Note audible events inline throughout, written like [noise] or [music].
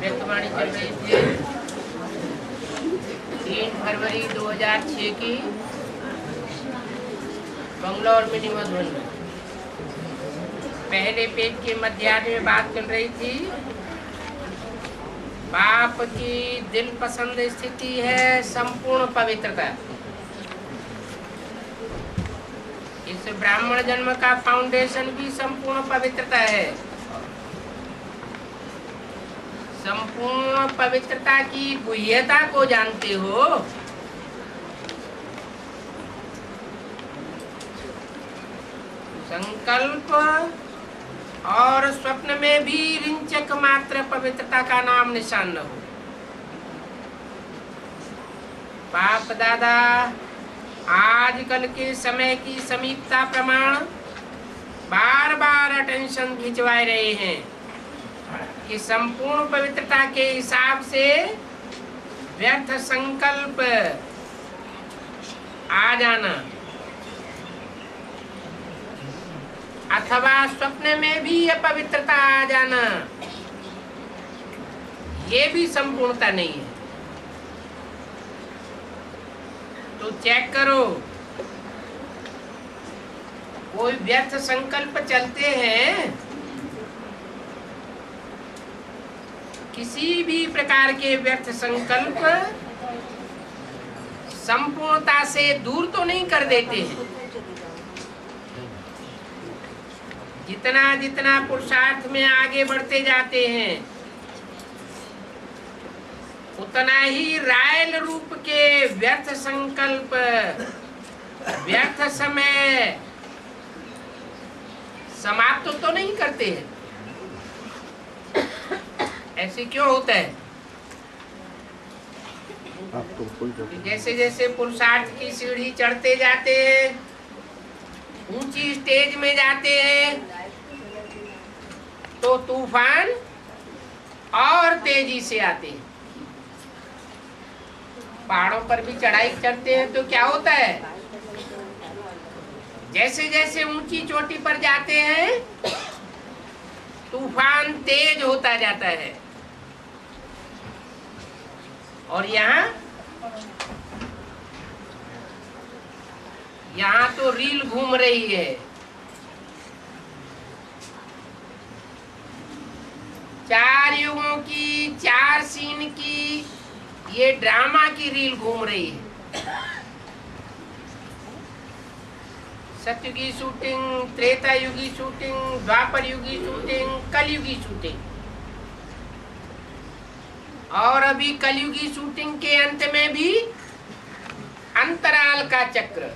व्यक्तवाणी चल रही थी। तीन फरवरी 2006 की बंगलौर में निमंत्रण में पहले पेज के मध्यान्ह में बात चल रही थी। बाप की दिल पसंद स्थिति है संपूर्ण पवित्रता। इस ब्राह्मण जन्म का फाउंडेशन भी संपूर्ण पवित्रता है। संपूर्ण पवित्रता की गुह्यता को जानते हो? संकल्प और स्वप्न में भी रिंचक मात्र पवित्रता का नाम निशान न हो। बाप दादा, आजकल के समय की समीपता प्रमाण बार बार अटेंशन खिंचवा रहे हैं। कि संपूर्ण पवित्रता के हिसाब से व्यर्थ संकल्प आ जाना। अथवा स्वप्न में भी यह पवित्रता आ जाना। ये भी संपूर्णता नहीं है। तो चेक करो। कोई व्यर्थ संकल्प चलते हैं किसी भी प्रकार के व्यर्थ संकल्प संपूर्णता से दूर तो नहीं कर देते हैं। जितना जितना पुरुषार्थ में आगे बढ़ते जाते हैं उतना ही रायल रूप के व्यर्थ संकल्प व्यर्थ समय समाप्त तो, तो नहीं करते हैं। ऐसे क्यों होता है? जैसे जैसे पुरुषार्थ की सीढ़ी चढ़ते जाते हैं ऊँची स्टेज में जाते हैं तो तूफ़ान और तेज़ी से आते हैं। पहाड़ों पर भी चढ़ाई चढ़ते हैं तो क्या होता है? जैसे जैसे ऊँची चोटी पर जाते हैं तूफ़ान तेज होता जाता है। और यहाँ? यहाँ तो रील घूम रही है। चार युगों की, चार सीन की, ये ड्रामा की रील घूम रही है। सत्युगी शूटिंग, त्रेता युगी शूटिंग, द्वापर युगी शूटिंग, कलयुगी शूटिंग। और अभी कलयुगी शूटिंग के अंत में भी अंतराल का चक्र।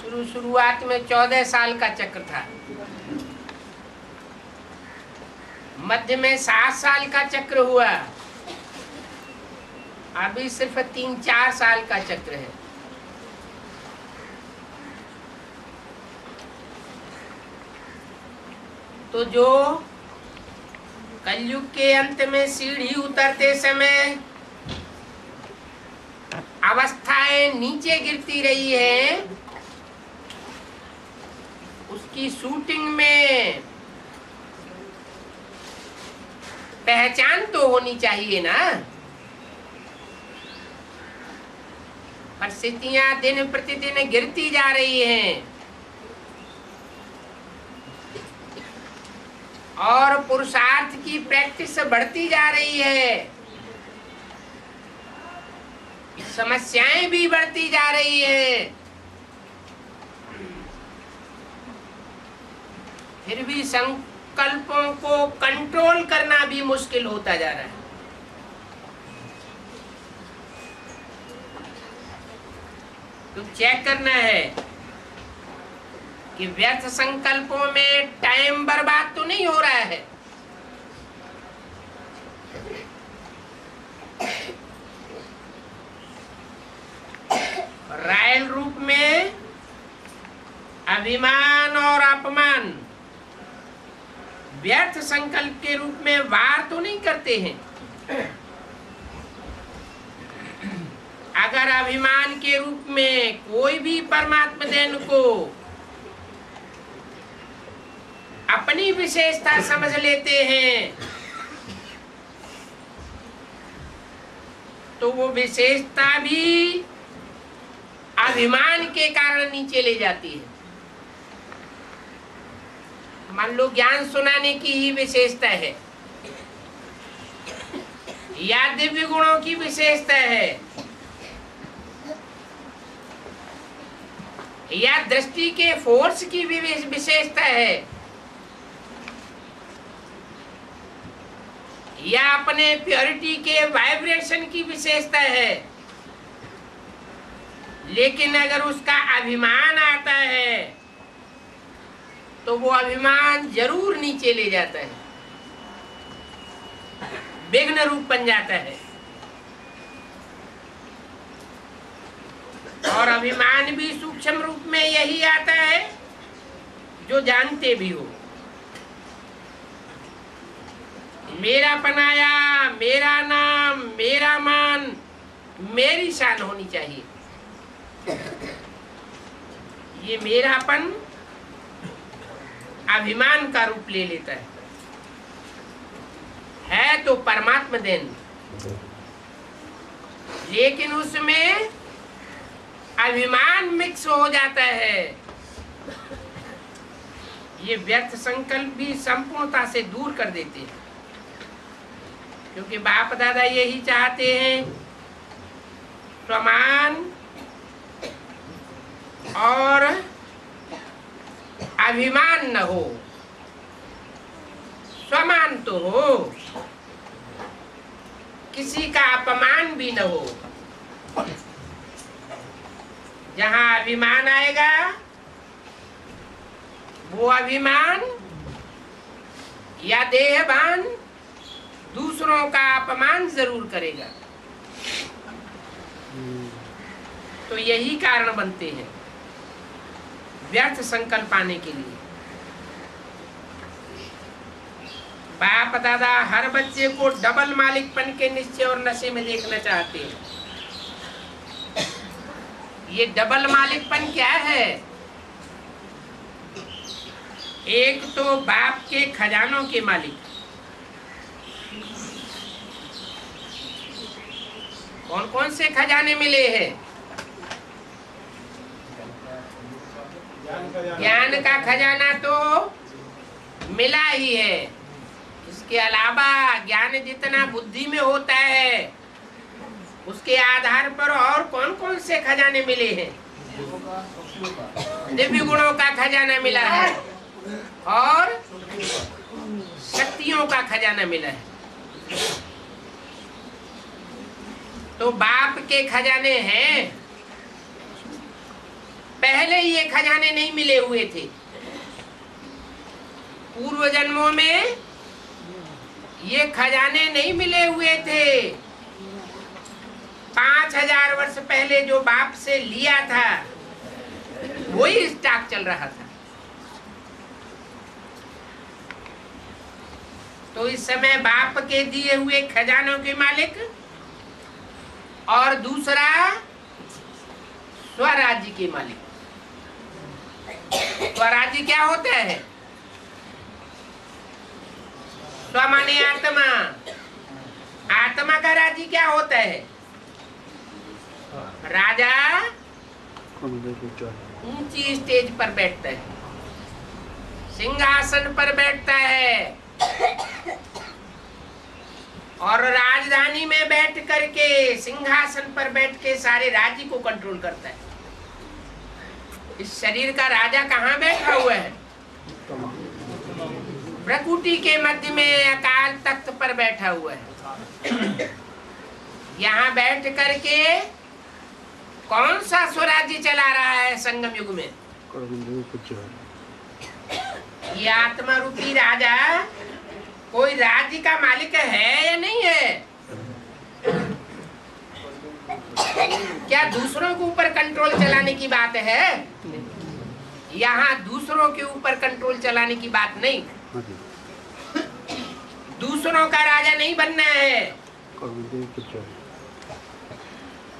शुरू, शुरुआत में चौदह साल का चक्र था। मध्य में सात साल का चक्र हुआ। अभी सिर्फ़ तीन, चार साल का चक्र है। तो जो कलयुग के अंत में सीढ़ी उतरते समय अवस्थाएँ नीचे गिरती रही है, उसकी शूटिंग में पहचान तो होनी चाहिए ना। परिस्थितियाँ दिन प्रतिदिन गिरती जा रही हैं। और पुरुषार्थ की प्रैक्टिस बढ़ती जा रही है। समस्याएँ भी बढ़ती जा रही है। फिर भी संकल्पों को कंट्रोल करना भी मुश्किल होता जा रहा है। तो चेक करना है। कि व्यर्थ संकल्पों में टाइम बर्बाद तो नहीं हो रहा है। रायल रूप में अभिमान और अपमान व्यर्थ संकल्प के रूप में वार तो नहीं करते हैं। अगर अभिमान के रूप में कोई भी परमात्मा देन को अपनी विशेषता समझ लेते हैं। तो वो विशेषता भी अभिमान के कारण नीचे ले जाती है। मान लो ज्ञान सुनाने की ही विशेषता है। या दिव्य गुणों की विशेषता है। या दृष्टि के फोर्स की भी विशेषता है। या अपने प्योरिटी के वाइब्रेशन की विशेषता है। लेकिन अगर उसका अभिमान आता है तो वो अभिमान ज़रूर नीचे ले जाता है। विघ्न रूप बन जाता है। और अभिमान भी सूक्ष्म रूप में यही आता है, जो जानते भी हो। मेरा पनाया मेरा नाम, मेरा मान, मेरी शान होनी चाहिए। ये मेरापन अभिमान का रूप ले लेता है। है तो परमात्मा देन। लेकिन उसमें अभिमान मिक्स हो जाता है। ये व्यर्थ संकल्प भी संपूर्णता से दूर कर देते हैं। क्योंकि बाप दादा यही चाहते हैं। प्रमाण और अभिमान न हो। समान तो हो। किसी का अपमान भी न हो। जहाँ अभिमान आएगा, वो अभिमान या देहभान दूसरों का अपमान ज़रूर करेगा। तो यही कारण बनते हैं व्यर्थ संकल्प आने के लिए। बाप दादा हर बच्चे को डबल मालिकपन के निश्चय और नशे में देखना चाहते हैं। ये डबल मालिकपन क्या है? एक तो बाप के खजानों के मालिक। कौन कौन से खजाने मिले हैं? ज्ञान का खजाना तो मिला ही है। इसके अलावा ज्ञान जितना बुद्धि में होता है, उसके आधार पर और कौन कौन से खजाने मिले हैं? दिव्य गुणों का खजाना मिला है और शक्तियों का खजाना मिला है। तो बाप के खजाने हैं। पहले ये खजाने नहीं मिले हुए थे। पूर्व जन्मों में ये खजाने नहीं मिले हुए थे। पाँच हज़ार वर्ष पहले जो बाप से लिया था, वही स्टॉक चल रहा था। तो इस समय बाप के दिए हुए खजानों के मालिक और दूसरा स्वराज्य के मालिक। स्वराज्य क्या होता है? स्व माने आत्मा। आत्मा का राज्य क्या होता है? राजा ऊँची स्टेज पर बैठता है, सिंहासन पर बैठता है। और राजधानी में बैठ करके सिंहासन पर बैठ के सारे राज्य को कंट्रोल करता है। इस शरीर का राजा कहाँ बैठा हुआ है? प्रकृति के मध्य में अकाल तख्त पर बैठा हुआ है। यहाँ बैठ करके कौन सा स्वराज्य चला रहा है संगम युग में? ये आत्मा रूपी राजा कोई राज्य का मालिक है या नहीं है? क्या दूसरों के ऊपर कंट्रोल चलाने की बात है? यहाँ दूसरों के ऊपर कंट्रोल चलाने की बात नहीं। दूसरों का राजा नहीं बनना है।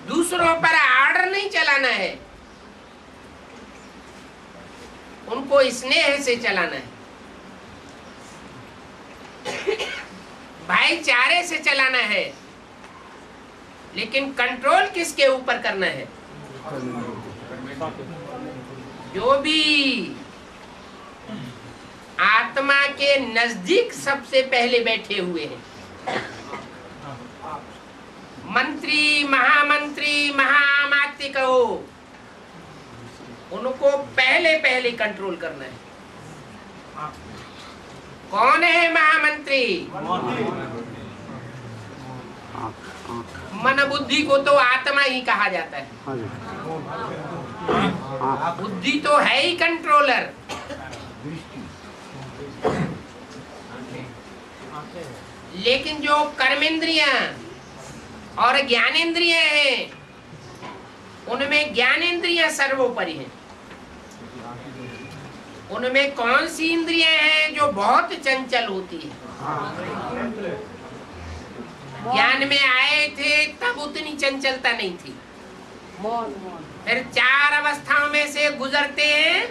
दूसरों पर आर्डर नहीं चलाना है। उनको स्नेह से चलाना है। भाईचारे से चलाना है। लेकिन कंट्रोल किसके ऊपर करना है? जो भी आत्मा के नज़दीक सबसे पहले बैठे हुए हैं। मंत्री, महामंत्री महामात्य कहो, उनको पहले पहले कंट्रोल करना है। कौन है महामंत्री? मन बुद्धि को तो आत्मा ही कहा जाता है। बुद्धि तो है ही कंट्रोलर लेकिन जो कर्मेंद्रिया और ज्ञानेन्द्रिय है, उनमें ज्ञानेन्द्रिया सर्वोपरि है। उनमें कौन सी इंद्रियाँ हैं जो बहुत चंचल होती है? ज्ञान में आए थे तब उतनी चंचलता नहीं थी। फिर चार अवस्थाओं में से गुजरते हैं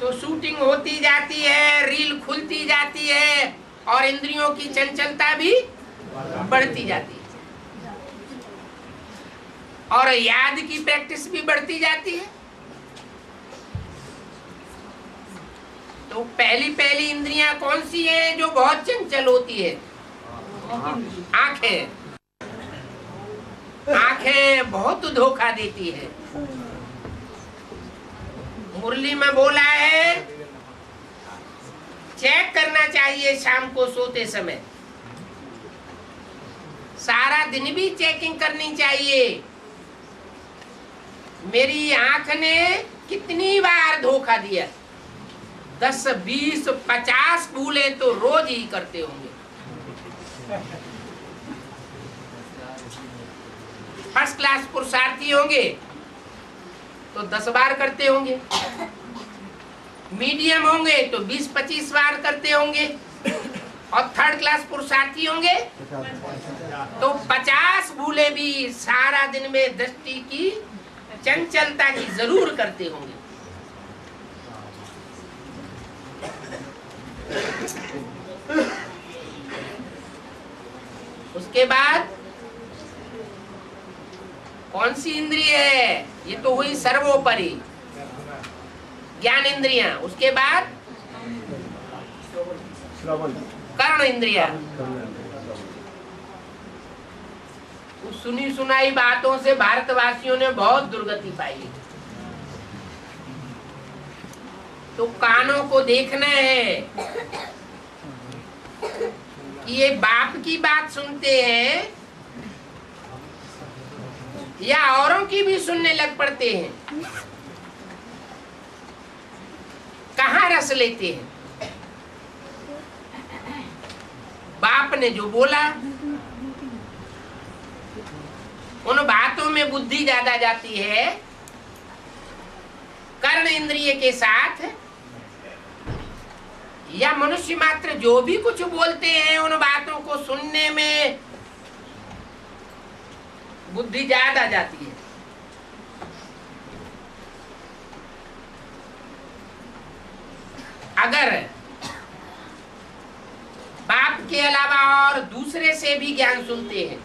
तो शूटिंग होती जाती है रील खुलती जाती है और इंद्रियों की चंचलता भी बढ़ती जाती है। और याद की प्रैक्टिस भी बढ़ती जाती है। तो पहली पहली इंद्रियाँ कौन सी हैं जो बहुत चंचल होती है? आँखें। आँखें बहुत धोखा देती है। मुरली में बोला है, चेक करना चाहिए शाम को सोते समय। सारा दिन भी चेकिंग करनी चाहिए। मेरी आँख ने कितनी बार धोखा दिया? दस, बीस, पचास भूले तो रोज ही करते होंगे। फ़र्स्ट क्लास पुरुषार्थी होंगे तो दस बार करते होंगे। मीडियम होंगे तो बीस, पच्चीस बार करते होंगे। और थर्ड क्लास पुरुषार्थी होंगे तो पचास भूले भी सारा दिन में दृष्टि की चंचलता की ज़रूर करते होंगे। उसके बाद कौन सी इंद्रिय है? ये तो हुई सर्वोपरि। ज्ञान इंद्रिया। उसके बाद कर्ण इंद्रिया। सुनी सुनाई बातों से भारतवासियों ने बहुत दुर्गति पाई। तो कानों को देखना है। कि ये बाप की बात सुनते हैं या औरों की भी सुनने लग पड़ते हैं? कहा रस लेते हैं? बाप ने जो बोला, उन बातों में बुद्धि ज़्यादा जाती है, कर्ण इंद्रिय के साथ या मनुष्य मात्र जो भी कुछ बोलते हैं उन बातों को सुनने में बुद्धि ज़्यादा जाती है। अगर बाप के अलावा और दूसरे से भी ज्ञान सुनते हैं,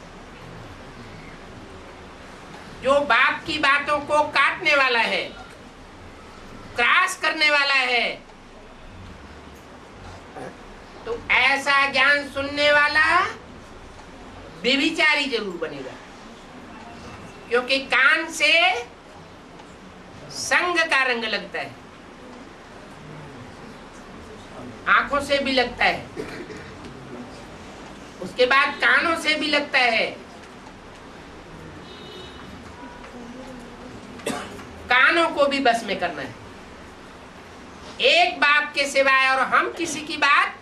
जो बाप की बातों को काटने वाला है क्रॉस करने वाला है तो ऐसा ज्ञान सुनने वाला बेविचारी ज़रूर बनेगा। क्योंकि कान से संग का रंग लगता है। आँखों से भी लगता है। उसके बाद कानों से भी लगता है। कानों को भी बस में करना है। एक बाप के सिवाय और हम किसी की बात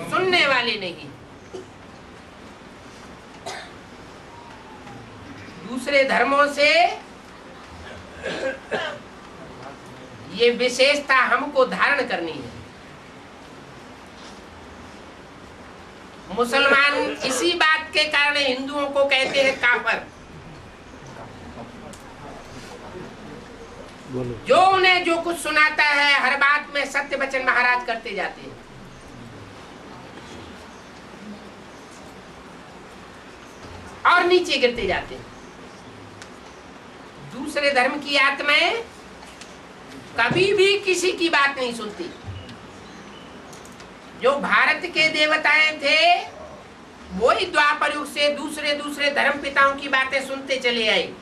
सुनने वाले नहीं। दूसरे धर्मों से ये विशेषता हमको धारण करनी है। मुसलमान इसी बात के कारण हिंदुओं को कहते हैं काफर। जो उन्हें जो कुछ सुनाता है, हर बात में सत्य वचन महाराज करते जाते हैं। नीचे गिरते जाते हैं। दूसरे धर्म की आत्माएँ कभी भी किसी की बात नहीं सुनती। जो भारत के देवताएँ थे, वही द्वापर युग से दूसरे दूसरे धर्म पिताओं की बातें सुनते चले आए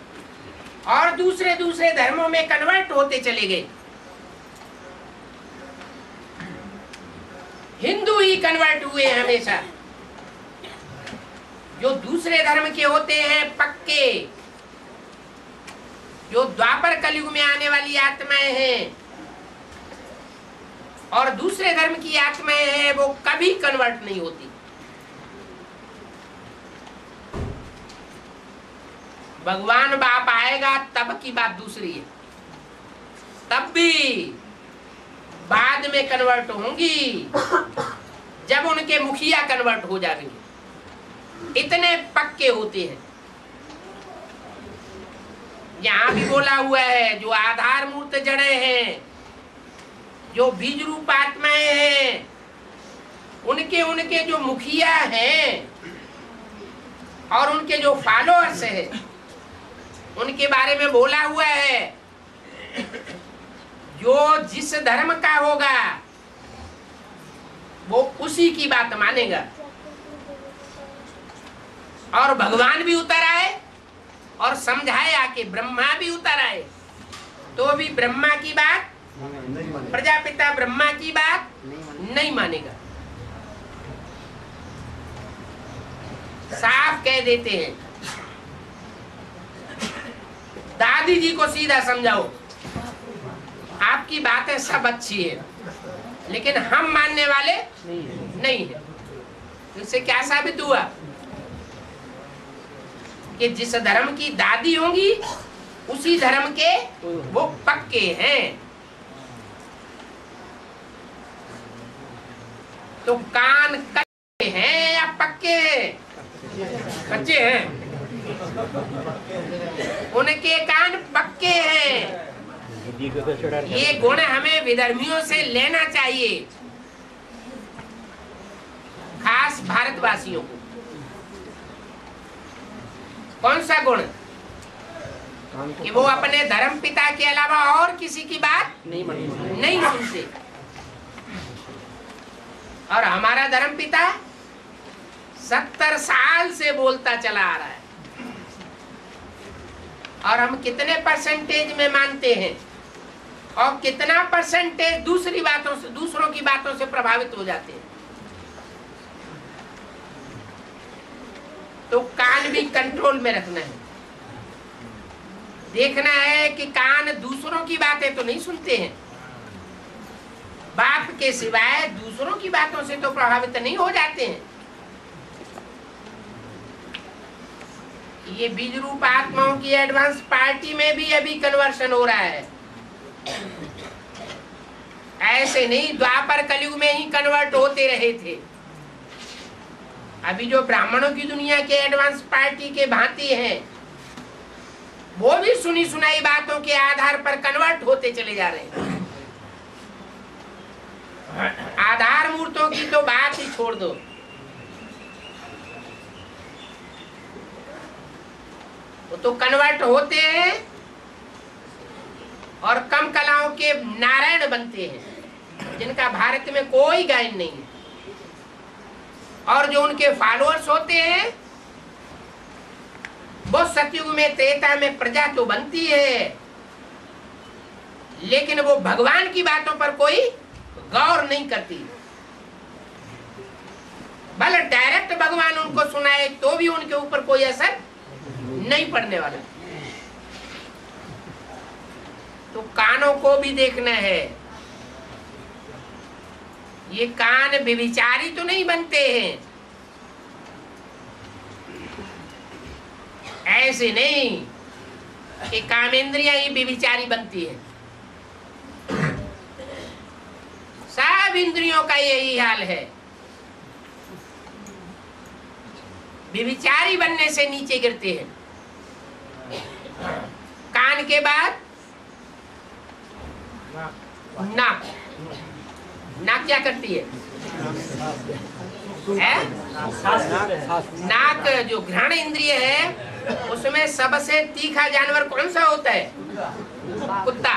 और दूसरे दूसरे धर्मों में कन्वर्ट होते चले गए। हिंदू ही कन्वर्ट हुए हमेशा। जो दूसरे धर्म के होते हैं, पक्के। जो द्वापर कलयुग में आने वाली आत्माएँ हैं और दूसरे धर्म की आत्माएँ हैं, वो कभी कन्वर्ट नहीं होती। भगवान बाप आएगा, तब की बात दूसरी है। तब भी बाद में कन्वर्ट होंगी, जब उनके मुखिया कन्वर्ट हो जाएँगे। इतने पक्के होते हैं। यहाँ भी बोला हुआ है, जो आधार मूर्त जड़े हैं, जो बीज रूप आत्माएँ हैं, उनके उनके जो मुखिया हैं और उनके जो फॉलोअर्स हैं, उनके बारे में बोला हुआ है, जो जिस धर्म का होगा, वो उसी की बात मानेगा। और भगवान भी उतर आए और समझाया कि ब्रह्मा भी उतर आए। तो भी ब्रह्मा की बात प्रजापिता ब्रह्मा की बात नहीं मानेगा। साफ़ कह देते हैं। दादी जी को सीधा समझाओ। आपकी बातें सब अच्छी है लेकिन हम मानने वाले नहीं है। इससे क्या साबित हुआ? कि जिस धर्म की दादी होंगी, उसी धर्म के वो पक्के हैं। तो कान कच्चे हैं या पक्के? कच्चे हैं। उनके कान पक्के हैं। ये गुण हमें विधर्मियों से लेना चाहिए, खास भारतवासियों को। कौन सा गुण? कि वो अपने धर्म पिता के अलावा और किसी की बात नहीं मानी नहीं सुनते। और हमारा धर्म पिता सत्तर साल से बोलता चला आ रहा है। और हम कितने परसेंटेज में मानते हैं? और कितना परसेंटेज दूसरी बातों से दूसरों की बातों से प्रभावित हो जाते हैं? तो कान भी कंट्रोल में रखना है। देखना है कि कान दूसरों की बातें तो नहीं सुनते हैं। बाप के सिवाय दूसरों की बातों से तो प्रभावित नहीं हो जाते हैं। ये बीज रूप आत्माओं की एडवांस पार्टी में भी अभी कन्वर्शन हो रहा है। ऐसे नहीं, द्वापर कलयुग में ही कन्वर्ट होते रहे थे। अभी जो ब्राह्मणों की दुनिया के एडवांस पार्टी के भांति हैं, वो भी सुनी सुनाई बातों के आधार पर कन्वर्ट होते चले जा रहे हैं। आधार मूर्तों की तो बात ही छोड़ दो। वो तो कन्वर्ट होते हैं और कम कलाओं के नारायण बनते हैं, जिनका भारत में कोई गायन नहीं है। और जो उनके फॉलोअर्स होते हैं, वो सतयुग में, त्रेता में प्रजा तो बनती है। लेकिन वो भगवान की बातों पर कोई गौर नहीं करती। भले डायरेक्ट भगवान उनको सुनाए तो भी उनके ऊपर कोई असर नहीं पड़ने वाला। तो कानों को भी देखना है। ये कान व्यभिचारी तो नहीं बनते हैं। ऐसे नहीं कि कामेंद्रियाँ ही व्यभिचारी बनती है। सब इंद्रियों का यही हाल है। व्यभिचारी बनने से नीचे गिरते हैं। कान के बाद नाक। नाक क्या करती है? है? नाक जो घ्राण इंद्रिय है, उसमें सबसे तीखा जानवर कौन सा होता है? कुत्ता।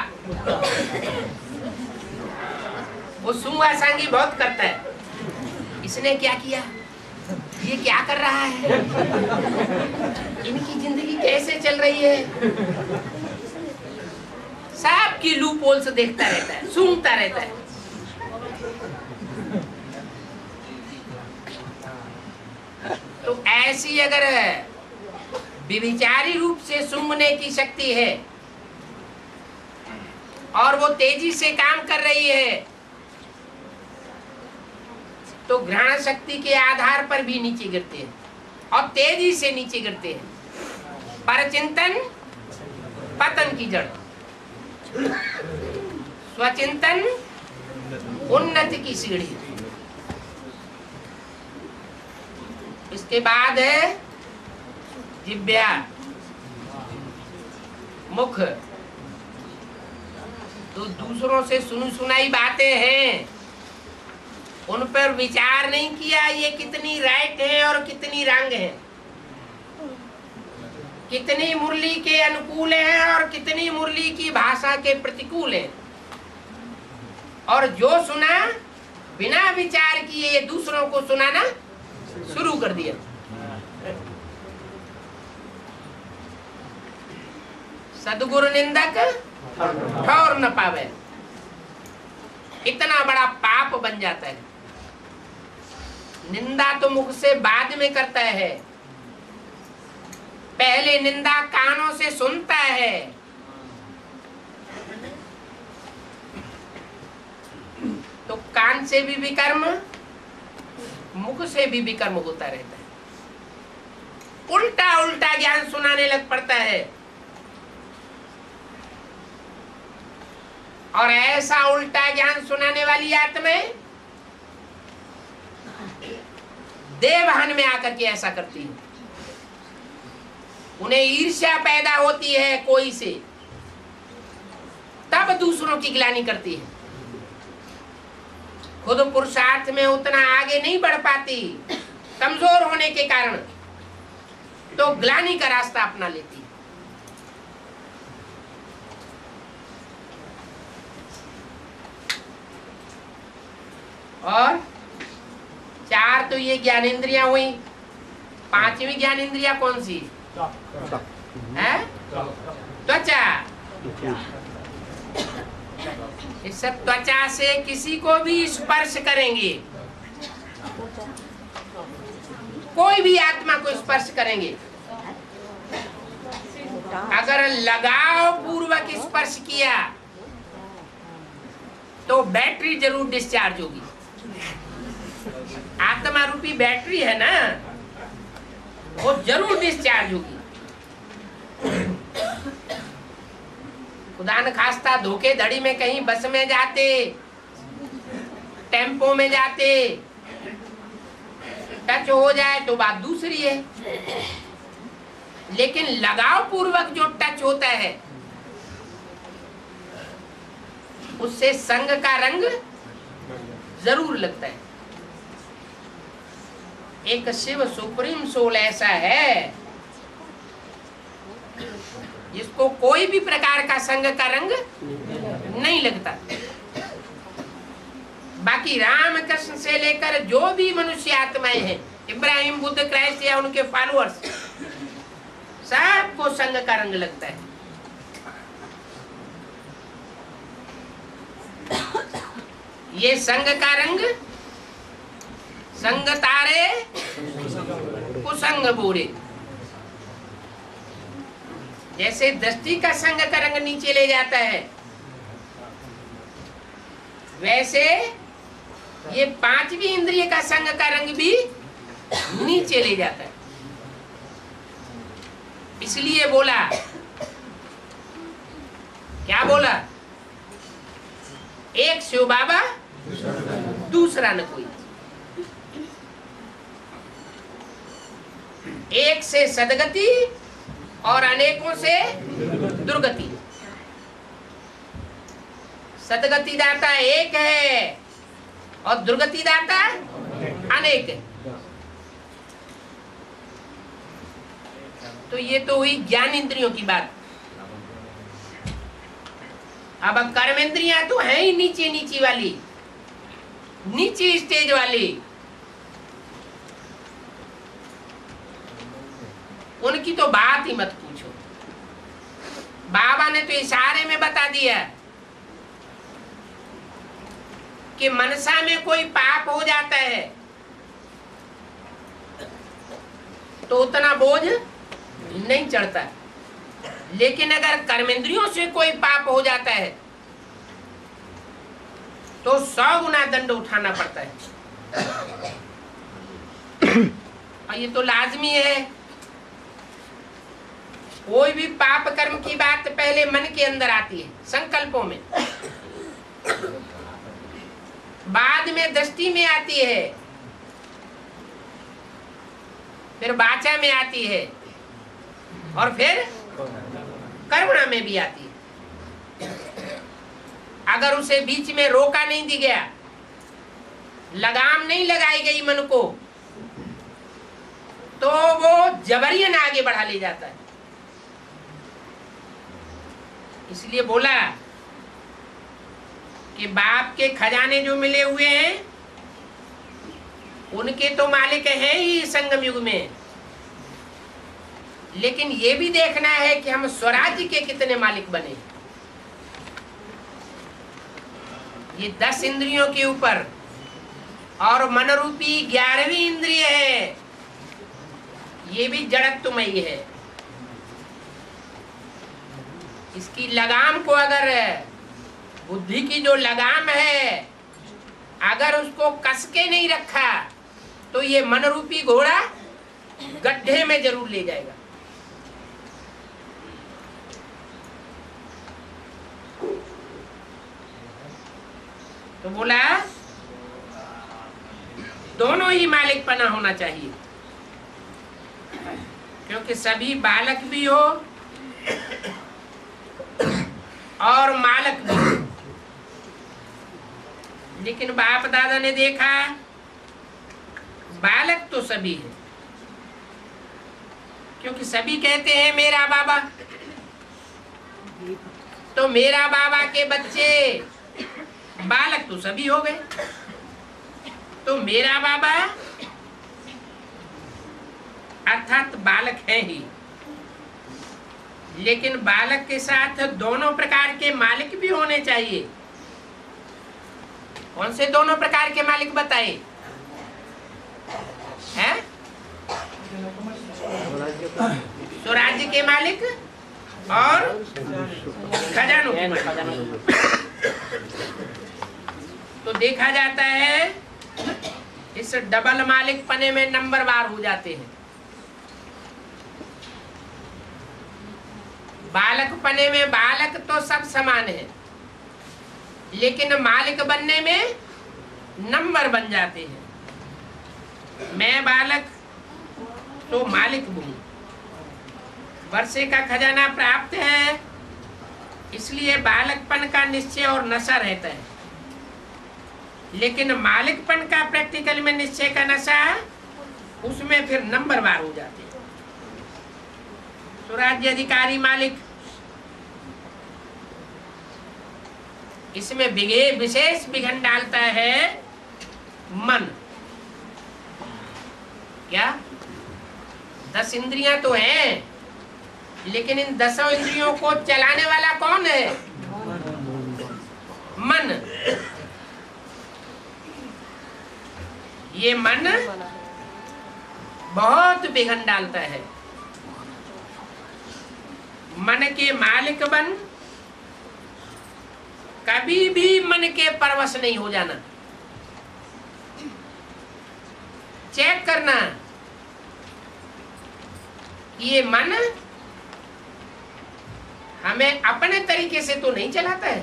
वो सुंगा सांगी बहुत करता है। इसने क्या किया? ये क्या कर रहा है? इनकी ज़िंदगी कैसे चल रही है? सबकी लू पोल से देखता रहता है, सूंघता रहता है। तो ऐसी अगर विविचारी रूप से सूंघने की शक्ति है, और वो तेज़ी से काम कर रही है तो ग्रहण शक्ति के आधार पर भी नीचे गिरते हैं, और तेज़ी से नीचे गिरते हैं। पर चिंतन पतन की जड़। स्वचिंतन, उन्नति की सीढ़ी। इसके बाद है जिब्या मुख। तो दूसरों से सुनी सुनाई बातें हैं। उन पर विचार नहीं किया ये कितनी राइट है और कितनी रंग है। कितनी मुरली के अनुकूल है और कितनी मुरली की भाषा के प्रतिकूल है। और जो सुना, बिना विचार किए दूसरों को सुनाना शुरू कर दिया। सदगुरु निंदक ठौर न पावे। इतना बड़ा पाप बन जाता है। निंदा तो मुख से बाद में करता है। पहले निंदा कानों से सुनता है। तो कान से भी विकर्म मुख से भी विकर्म होता रहता है। उल्टा उल्टा ज्ञान सुनाने लग पड़ता है। और ऐसा उल्टा ज्ञान सुनाने वाली आत्माएँ देवहन में आकर के ऐसा करती है। उन्हें ईर्ष्या पैदा होती है कोई से। तब दूसरों की गिलानी करती है। खुद पुरुषार्थ में उतना आगे नहीं बढ़ पाती। कमज़ोर होने के कारण तो ग्लानी का रास्ता अपना लेती। और चार तो ये ज्ञानेन्द्रिया हुई। पांचवी ज्ञानेन्द्रिया कौन सी? है? त्वचा। इस त्वचा से किसी को भी स्पर्श करेंगे। कोई भी आत्मा को स्पर्श करेंगे। अगर लगाव पूर्वक स्पर्श किया तो बैटरी ज़रूर डिस्चार्ज होगी। आत्मा रूपी बैटरी है ना, वो ज़रूर डिस्चार्ज होगी। खुदा न खास्ता धोखे धड़ी में कहीं बस में जाते, टेंपो में जाते। टच हो जाए तो बात दूसरी है। लेकिन लगाव पूर्वक जो टच होता है, उससे संग का रंग ज़रूर लगता है। एक शिव सुप्रीम सोल ऐसा है जिसको कोई भी प्रकार का संग का रंग नहीं लगता। बाकी राम कृष्ण से लेकर जो भी मनुष्य आत्माएँ हैं, इब्राहिम, बुद्ध, क्राइस्ट या उनके फॉलोअर्स सबको संग का रंग लगता है। ये संग का रंग, संग तारे, कुसंग बूढ़े। जैसे दृष्टि का संग का रंग नीचे ले जाता है, वैसे ये पांचवी इंद्रिय का संग का रंग भी नीचे ले जाता है। इसलिए बोला, क्या बोला? एक शिव बाबा, दूसरा न कोई। एक से सदगति और अनेकों से दुर्गति। सदगति दाता एक है और दुर्गति दाता अनेक है। तो ये तो हुई ज्ञान इंद्रियों की बात। अब कर्म इंद्रिया तो है ही नीचे नीचे वाली। नीचे स्टेज वाली। उनकी तो बात ही मत पूछो। बाबा ने तो इशारे में बता दिया कि मनसा में कोई पाप हो जाता है तो उतना बोझ नहीं चढ़ता। लेकिन अगर कर्मेंद्रियों से कोई पाप हो जाता है तो सौ गुना दंड उठाना पड़ता है। [coughs] और ये तो लाजमी है। कोई भी पाप कर्म की बात पहले मन के अंदर आती है, संकल्पों में। बाद में दृष्टि में आती है, फिर बाचा में आती है, और फिर करुणा में भी आती है। अगर उसे बीच में रोका नहीं दी गया, लगाम नहीं लगाई गई मन को तो वो जबरियन आगे बढ़ा ले जाता है। इसलिए बोला कि बाप के खजाने जो मिले हुए हैं, उनके तो मालिक है ही संगम युग में। लेकिन ये भी देखना है कि हम स्वराज्य के कितने मालिक बने। ये दस इंद्रियों के ऊपर और मनरूपी ग्यारहवीं इंद्रिय है। ये भी जड़त्वमयी है। इसकी लगाम को अगर, बुद्धि की जो लगाम है, अगर उसको कस के नहीं रखा तो ये मनरूपी घोड़ा गड्ढे में ज़रूर ले जाएगा। तो बोला, दोनों ही मालिक पना होना चाहिए। क्योंकि सभी बालक भी हो और मालक भी। लेकिन बाप दादा ने देखा, बालक तो सभी है। क्योंकि सभी कहते हैं, मेरा बाबा। तो मेरा बाबा के बच्चे, बालक तो सभी हो गए। तो मेरा बाबा, अर्थात बालक है ही। लेकिन बालक के साथ दोनों प्रकार के मालिक भी होने चाहिए। कौन से दोनों प्रकार के मालिक बताए? हैं? स्वराज्य के मालिक और खजानों के मालिक। तो देखा जाता है, इस डबल मालिक पने में नंबर बार हो जाते हैं। बालक पने में बालक तो सब समान है। लेकिन मालिक बनने में नंबर बन जाते हैं। मैं बालक तो मालिक हूँ वर्षे का खजाना प्राप्त है, इसलिए बालकपन का निश्चय और नशा रहता है। लेकिन मालिकपन का प्रैक्टिकल में निश्चय का नशा, उसमें फिर नंबर बार हो जाते हैं। स्वराज्य अधिकारी मालिक इसमें बिगे विशेष विघन डालता है मन। क्या? दस इंद्रियाँ तो हैं, लेकिन इन दसों इंद्रियों को चलाने वाला कौन है? मन। ये मन बहुत विघन डालता है। मन के मालिक बन कभी भी मन के परवश नहीं हो जाना। चेक करना। ये मन हमें अपने तरीके से तो नहीं चलाता है।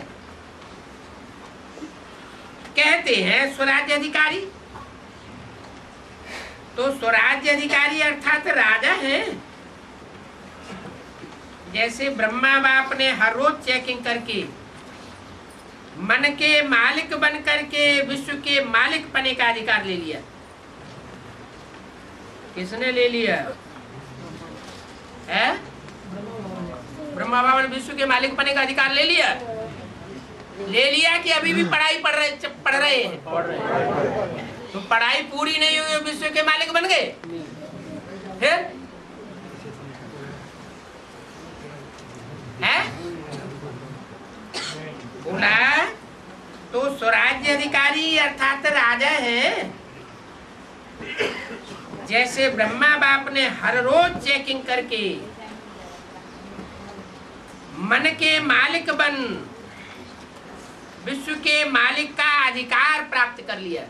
कहते हैं स्वराज्य अधिकारी। तो स्वराज्य अधिकारी अर्थात राजा है। जैसे ब्रह्मा बाप ने हर रोज चेकिंग करके मन के मालिक बन करके विश्व के मालिक पने का अधिकार ले लिया। किसने ले लिया? है? ब्रह्मा बाबा ने विश्व के मालिक पने का अधिकार ले लिया? ले लिया कि अभी भी पढ़ाई पढ़ रहे पढ़ रहे हैं? तो पढ़ाई पूरी नहीं हुई, विश्व के मालिक बन गए? फिर है? बोला तो स्वराज्य अधिकारी अर्थात राजा है। जैसे ब्रह्मा बाप ने हर रोज चेकिंग करके मन के मालिक बन, विश्व के मालिक का अधिकार प्राप्त कर लिया।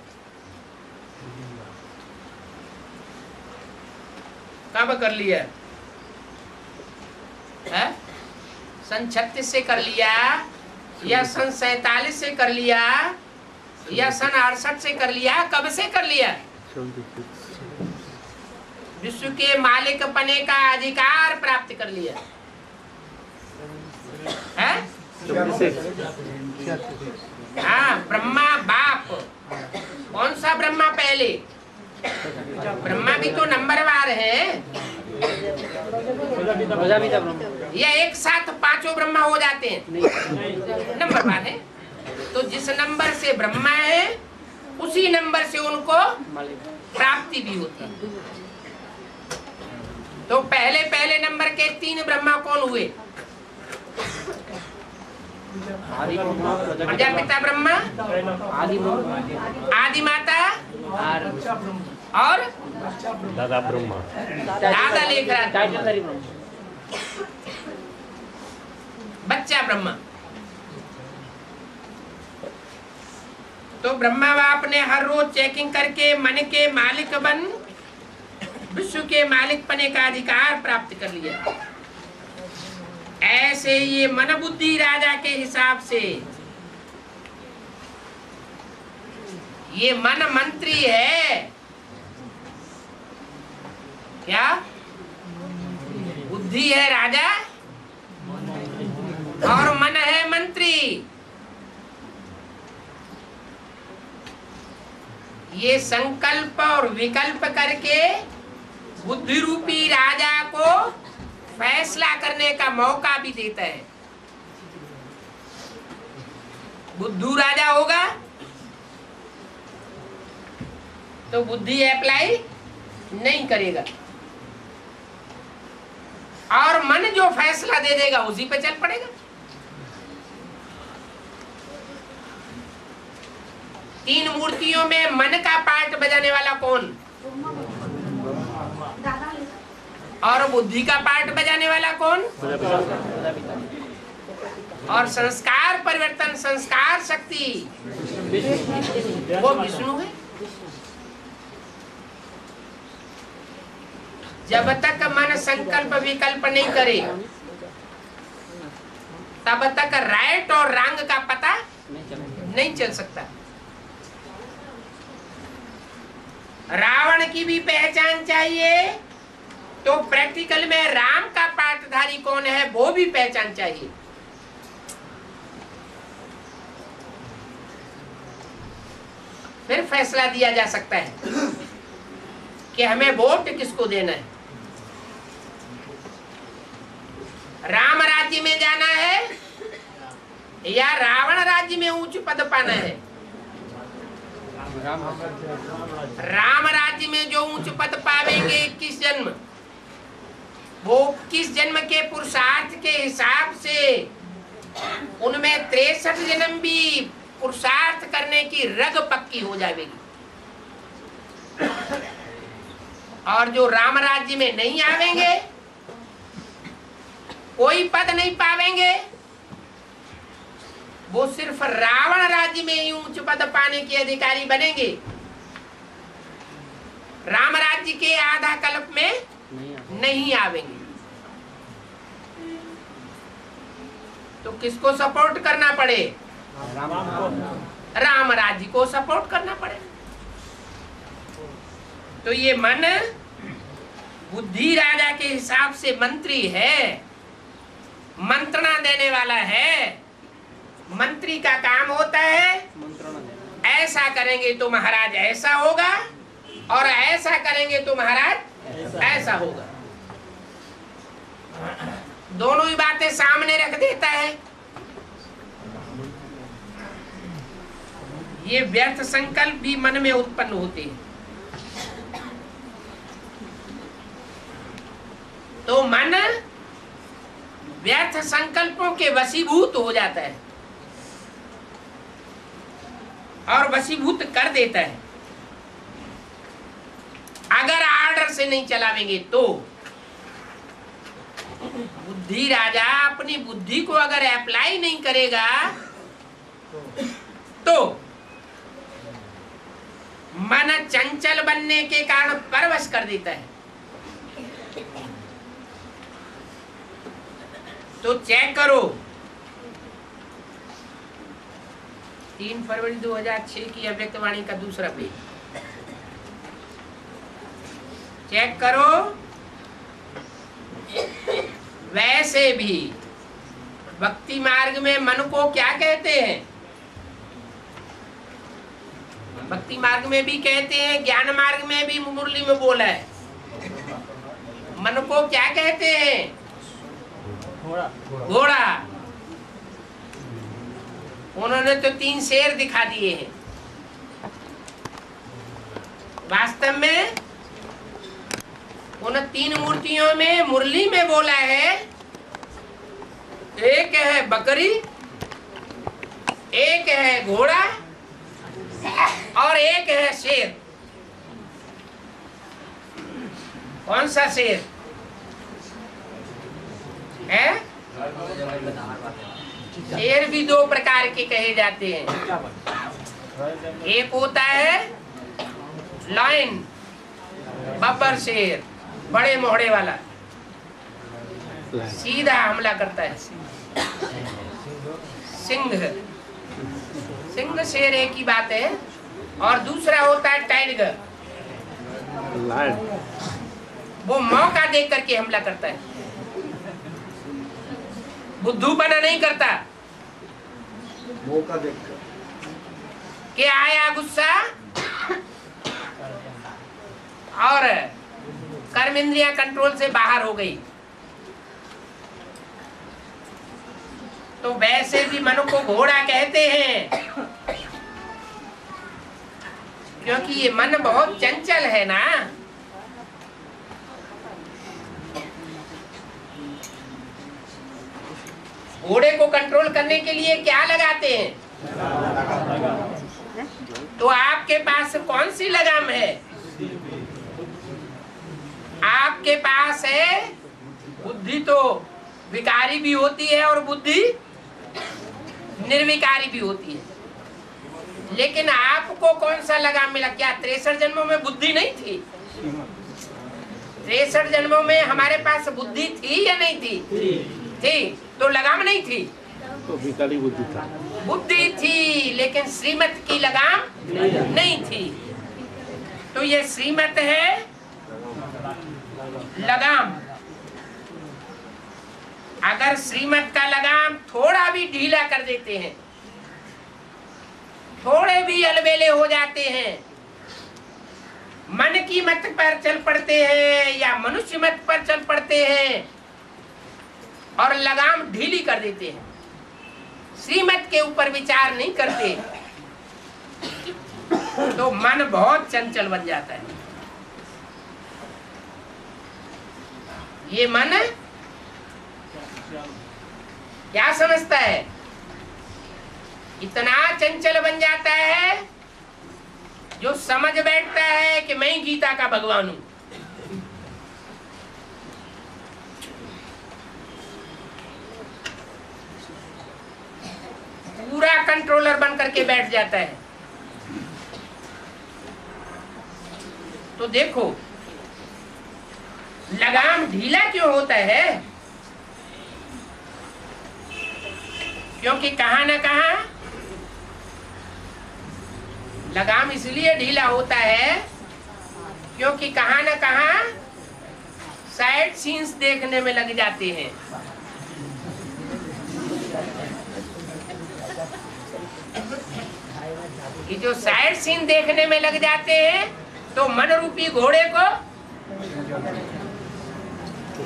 कब कर लिया? है? सन छत्तीस से कर लिया। या सन सैतालीस से कर लिया, या सन अड़सठ से कर लिया, कब से कर लिया? विश्व के मालिक पने का अधिकार प्राप्त कर लिया। है? हाँ ब्रह्मा बाप। कौन सा ब्रह्मा पहले? ब्रह्मा भी तो नंबरवार है। या एक साथ पाँचों ब्रह्मा हो जाते हैं। नंबरवार है। तो जिस नंबर से ब्रह्मा है उसी नंबर से उनको प्राप्ति भी होती है। तो पहले पहले नंबर के तीन ब्रह्मा कौन हुए? प्रजापिता ब्रह्मा। आदि माता। और? दादा ब्रह्मा। दादा लेख रहा था बच्चा ब्रह्मा। तो ब्रह्मा बाप ने हर रोज चेकिंग करके मन के मालिक बन विश्व के मालिक पने का अधिकार प्राप्त कर लिया ऐसे ये मन बुद्धि राजा के हिसाब से ये मन मंत्री है। क्या? बुद्धि है राजा। और मन है मंत्री। ये संकल्प और विकल्प करके बुद्धि रूपी राजा को फैसला करने का मौका भी देता है। बुद्धू राजा होगा। तो बुद्धि अप्लाई नहीं करेगा। और मन जो फैसला दे देगा, उसी पे चल पड़ेगा। तीन मूर्तियों में मन का पार्ट बजाने वाला कौन? और बुद्धि का पार्ट बजाने वाला कौन? और संस्कार परिवर्तन, संस्कार शक्ति। वो विष्णु है? जब तक मन संकल्प विकल्प नहीं करे, तब तक राइट और रंग का पता नहीं चल सकता। रावण की भी पहचान चाहिए तो प्रैक्टिकल में राम का पाठधारी कौन है, वो भी पहचान चाहिए। फिर फैसला दिया जा सकता है कि हमें वोट किसको देना है? राम राज्य में जाना है या रावण राज्य में ऊंच पद पाना है? राम राज्य में जो ऊंच पद पावेंगे, किस जन्म? वो किस जन्म के पुरुषार्थ के हिसाब से? उनमें तिरसठ जन्म भी पुरुषार्थ करने की रग पक्की हो जाएगी। और जो राम राज्य में नहीं आवेंगे कोई पद नहीं पावेंगे। वो सिर्फ़ रावण राज्य में ही उच्च पद पाने के अधिकारी बनेंगे। राम राज्य के आधा कल्प में नहीं आवेंगे। तो किसको सपोर्ट करना पड़े? राम राज्य को सपोर्ट करना पड़े। तो ये मन बुद्धि राजा के हिसाब से मंत्री है। मंत्रणा देने वाला है। मंत्री का काम होता है। ऐसा करेंगे तो महाराज ऐसा होगा और ऐसा करेंगे तो महाराज ऐसा होगा। दोनों ही बातें सामने रख देता है। ये व्यर्थ संकल्प भी मन में उत्पन्न होते हैं। तो मन व्यर्थ संकल्पों के वशीभूत हो जाता है। और वशीभूत कर देता है। अगर आर्डर से नहीं चलावेंगे तो। बुद्धि राजा अपनी बुद्धि को अगर अप्लाई नहीं करेगा तो मन चंचल बनने के कारण परवश कर देता है। तो चेक करो। तीन फरवरी 2006 की अव्यक्त वाणी का दूसरा पेज। चेक करो। वैसे भी भक्ति मार्ग में मन को क्या कहते हैं? भक्ति मार्ग में भी कहते हैं, ज्ञान मार्ग में भी मुरली में बोला है। मन को क्या कहते हैं? घोड़ा। उन्होंने तो तीन शेर दिखा दिए हैं। वास्तव में उन तीन मूर्तियों में मुरली में बोला है एक है बकरी एक है घोड़ा और एक है शेर। कौन सा शेर? है? शेर भी दो प्रकार के कहे जाते हैं। एक होता है लाइन बब्बर शेर बड़े मोहड़े वाला। सीधा हमला करता है। सिंह। सिंह शेर एक ही बात है। और दूसरा होता है टाइगर वो मौका देख करके हमला करता है। बुद्धू बना नहीं करता। मौका देखकर कि आया गुस्सा? और कर्म इंद्रिया कंट्रोल से बाहर हो गई। तो वैसे भी मन को घोड़ा कहते हैं। क्योंकि ये मन बहुत चंचल है ना। घोड़े को कंट्रोल करने के लिए क्या लगाते हैं? तो आपके पास कौन सी लगाम है? आपके पास है बुद्धि तो विकारी भी होती है और बुद्धि निर्विकारी भी होती है। लेकिन आपको कौन सा लगाम मिला? क्या तिरसठ जन्मों में बुद्धि नहीं थी? तिरसठ जन्मों में हमारे पास बुद्धि थी या नहीं थी? थी। तो लगाम नहीं थी। तो विकारी बुद्धि था। बुद्धि थी लेकिन श्रीमत की लगाम नहीं थी। तो ये श्रीमत है लगाम। अगर श्रीमत का लगाम थोड़ा भी ढीला कर देते हैं थोड़े भी अलबेले हो जाते हैं मन की मत पर चल पड़ते हैं या मनुष्य मत पर चल पड़ते हैं और लगाम ढीली कर देते हैं। श्रीमत के ऊपर विचार नहीं करते। तो मन बहुत चंचल बन जाता है। ये मन क्या समझता है? इतना चंचल बन जाता है, जो समझ बैठता है कि मैं गीता का भगवान हूँ। पूरा कंट्रोलर बन करके बैठ जाता है। तो देखो, लगाम ढीला क्यों होता है? क्योंकि कहा ना कहा लगाम इसलिए ढीला होता है क्योंकि कहा ना कहा साइड सीन्स देखने में लग जाते हैं। कि जो साइड सीन देखने में लग जाते हैं तो मन रूपी घोड़े को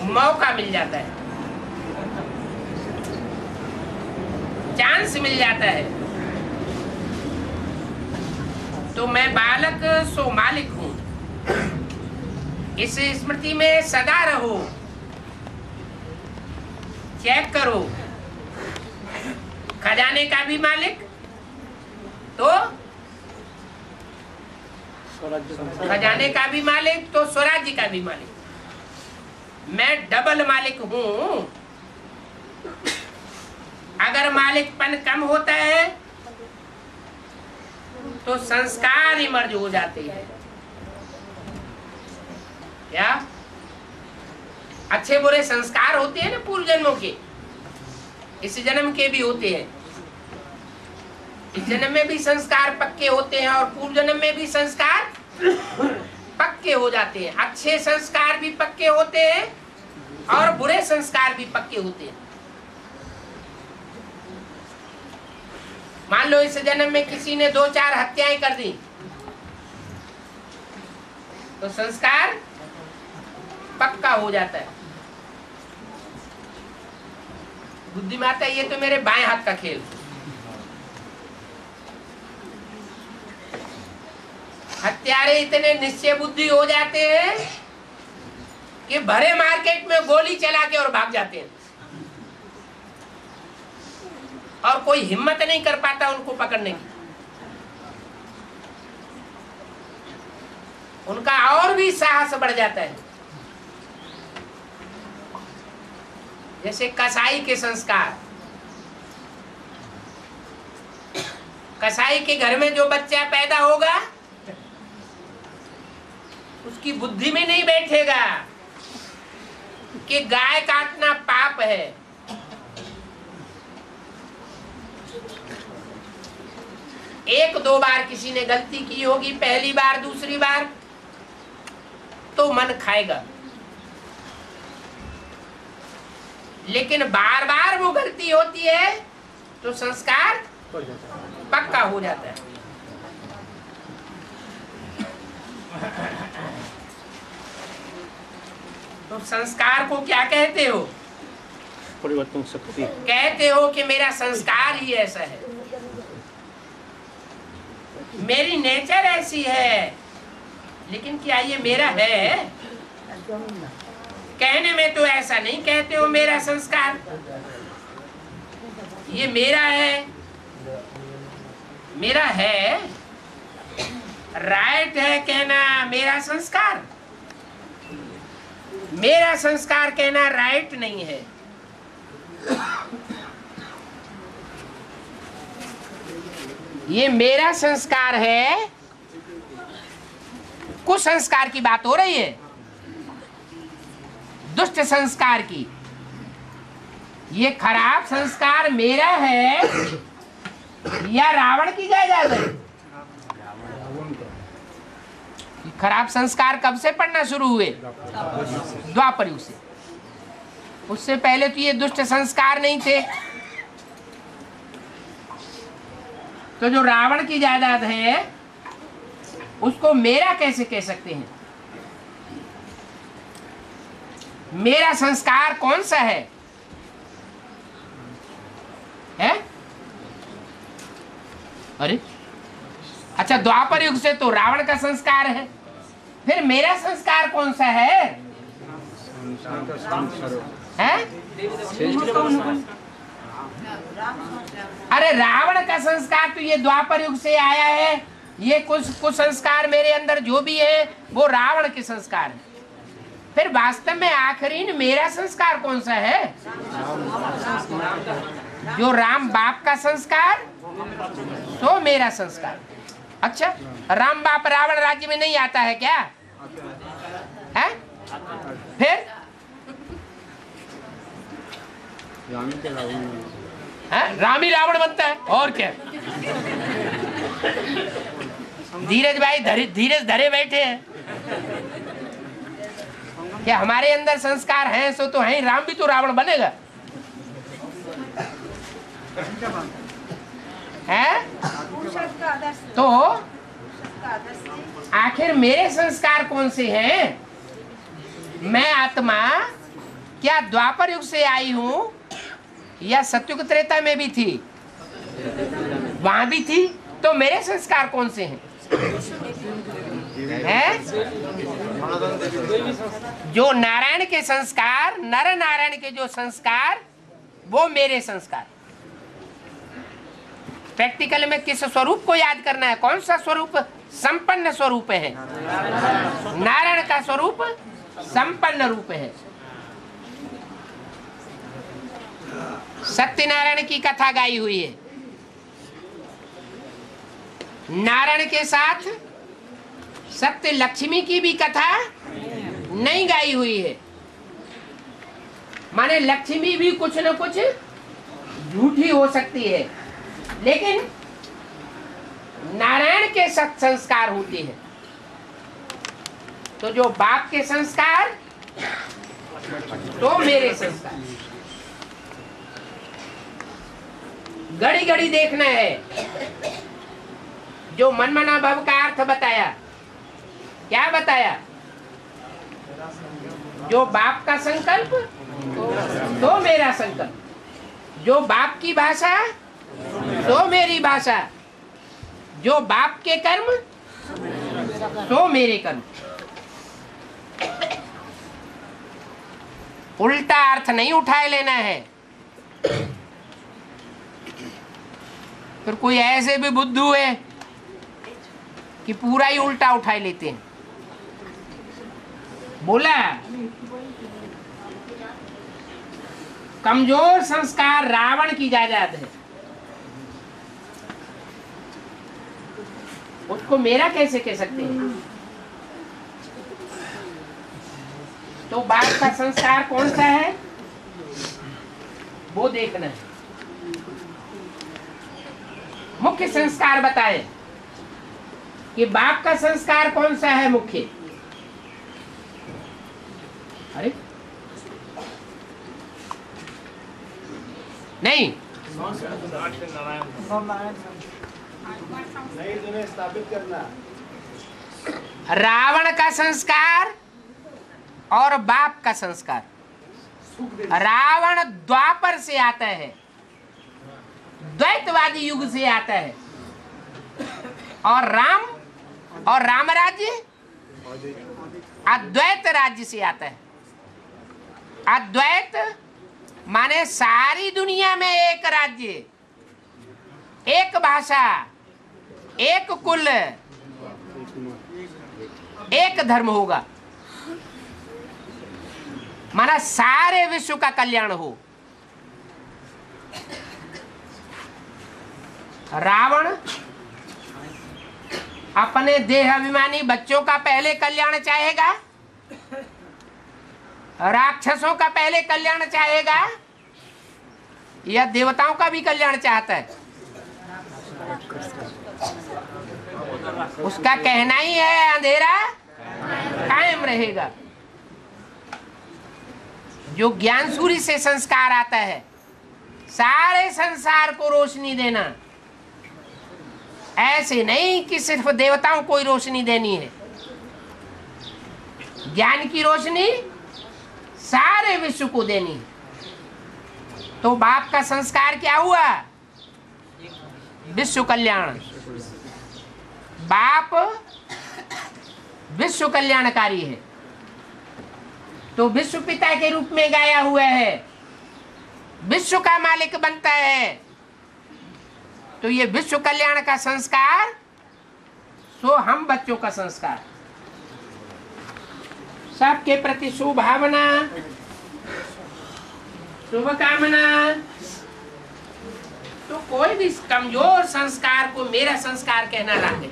मौका मिल जाता है। चांस मिल जाता है। तो मैं बालक सो मालिक हूँ। इस स्मृति में सदा रहो। चेक करो। खजाने का भी मालिक तो खजाने का भी मालिक तो स्वराज्य का भी मालिक। मैं डबल मालिक हूँ। अगर मालिकपन कम होता है तो संस्कार ही मर्ज हो जाते हैं। क्या अच्छे बुरे संस्कार होते हैं ना पूर्व जन्मों के। इस जन्म के भी होते हैं। इस जन्म में भी संस्कार पक्के होते हैं और पूर्व जन्म में भी संस्कार पक्के हो जाते हैं। अच्छे संस्कार भी पक्के होते हैं और बुरे संस्कार भी पक्के होते हैं। मान लो इस जन्म में किसी ने दो चार हत्याएँ कर दी तो संस्कार पक्का हो जाता है। बुद्धिमाता, ये तो मेरे बाएँ हाथ का खेल। हत्यारे इतने निश्चय बुद्धि हो जाते हैं कि भरे मार्केट में गोली चला के और भाग जाते हैं। और कोई हिम्मत नहीं कर पाता उनको पकड़ने की। उनका और भी साहस बढ़ जाता है। जैसे कसाई के संस्कार। कसाई के घर में जो बच्चा पैदा होगा उसकी बुद्धि में नहीं बैठेगा कि गाय काटना पाप है। एक दो बार किसी ने गलती की होगी पहली बार दूसरी बार तो मन खाएगा। लेकिन बार बार वो गलती होती है तो संस्कार पक्का हो जाता है। तो संस्कार को क्या कहते हो? परिवर्तन शक्ति। कहते हो कि मेरा संस्कार ही ऐसा है। मेरी नेचर ऐसी है। लेकिन क्या ये मेरा है? कहने में तो ऐसा नहीं कहते हो मेरा संस्कार। ये मेरा है। मेरा है। राइट है कहना मेरा संस्कार। मेरा संस्कार कहना राइट नहीं है। ये मेरा संस्कार है। कुछ संस्कार की बात हो रही है। दुष्ट संस्कार की। ये खराब संस्कार मेरा है या रावण की जायदाद है खराब संस्कार कब से पढ़ना शुरू हुए? द्वापर युग से। उससे पहले तो ये दुष्ट संस्कार नहीं थे। तो जो रावण की जायदाद है, उसको मेरा कैसे कह सकते हैं? मेरा संस्कार कौन सा है? है? अरे अच्छा द्वापर युग से तो रावण का संस्कार है। फिर मेरा संस्कार कौन सा है? है? अरे रावण का संस्कार तो ये द्वापर युग से आया है। ये कुछ कुछ संस्कार मेरे अंदर जो भी है, वो रावण के संस्कार है। फिर वास्तव में आखिरी मेरा संस्कार कौन सा है? जो राम बाप का संस्कार तो मेरा संस्कार। अच्छा राम बाप रावण राज्य में नहीं आता है क्या? है? फिर? है? राम रावण बनता है और क्या? धीरज भाई धरे धीरज धरे बैठे हैं। क्या हमारे अंदर संस्कार हैं सो तो है राम भी तो रावण बनेगा। है? तो? आखिर मेरे संस्कार कौन से हैं? मैं आत्मा क्या द्वापर युग से आई हूँ? या सत्युग त्रेता में भी थी? वहाँ भी थी? तो मेरे संस्कार कौन से हैं? हैं? जो नारायण के संस्कार, नर नारायण के जो संस्कार, वो मेरे संस्कार। प्रैक्टिकल में किस स्वरूप को याद करना है? कौन सा स्वरूप? संपन्न स्वरूप है। नारायण का स्वरूप संपन्न रूप है। सत्यनारायण की कथा गाई हुई है। नारायण के साथ सत्य लक्ष्मी की भी कथा नहीं गाई हुई है। माने लक्ष्मी भी कुछ न कुछ झूठी हो सकती है। लेकिन नारायण के सत संस्कार होते हैं। तो जो बाप के संस्कार तो मेरे संस्कार। घड़ी घड़ी देखना है। जो मनमना भव का अर्थ बताया, क्या बताया? जो बाप का संकल्प तो मेरा संकल्प। जो बाप की भाषा तो मेरी भाषा। जो बाप के कर्म तो मेरे कर्म। उल्टा अर्थ नहीं उठाए लेना है। फिर कोई ऐसे भी बुद्धू है कि पूरा ही उल्टा उठाए लेते हैं। बोला, कमज़ोर संस्कार रावण की जायदाद है। उसको मेरा कैसे कह सकते हैं? तो बाप का संस्कार कौन सा है? वो देखना है। मुख्य संस्कार बताए कि बाप का संस्कार कौन सा है मुख्य? अरे। नहीं। स्थापित करना रावण का संस्कार और बाप का संस्कार। रावण द्वापर से आता है, द्वैतवादी युग से आता है। और राम और राम राज्य अद्वैत राज्य से आता है। अद्वैत माने सारी दुनिया में एक राज्य, एक भाषा। एक कुल, एक धर्म होगा। माना सारे विश्व का कल्याण हो। रावण अपने देह अभिमानी बच्चों का पहले कल्याण चाहेगा। राक्षसों का पहले कल्याण चाहेगा। या देवताओं का भी कल्याण चाहता है। उसका कहना ही है, अंधेरा कायम रहेगा। जो ज्ञान सूर्य से संस्कार आता है, सारे संसार को रोशनी देना। ऐसे नहीं कि सिर्फ़ देवताओं को ही रोशनी देनी है। ज्ञान की रोशनी सारे विश्व को देनी है। तो बाप का संस्कार क्या हुआ? विश्व कल्याण। बाप विश्व कल्याणकारी है। तो विश्व पिता के रूप में गाया हुआ है। विश्व का मालिक बनता है। तो ये विश्व कल्याण का संस्कार, सो हम बच्चों का संस्कार। सबके प्रति शुभावना शुभकामना। तो कोई भी कमज़ोर संस्कार को मेरा संस्कार कहना दे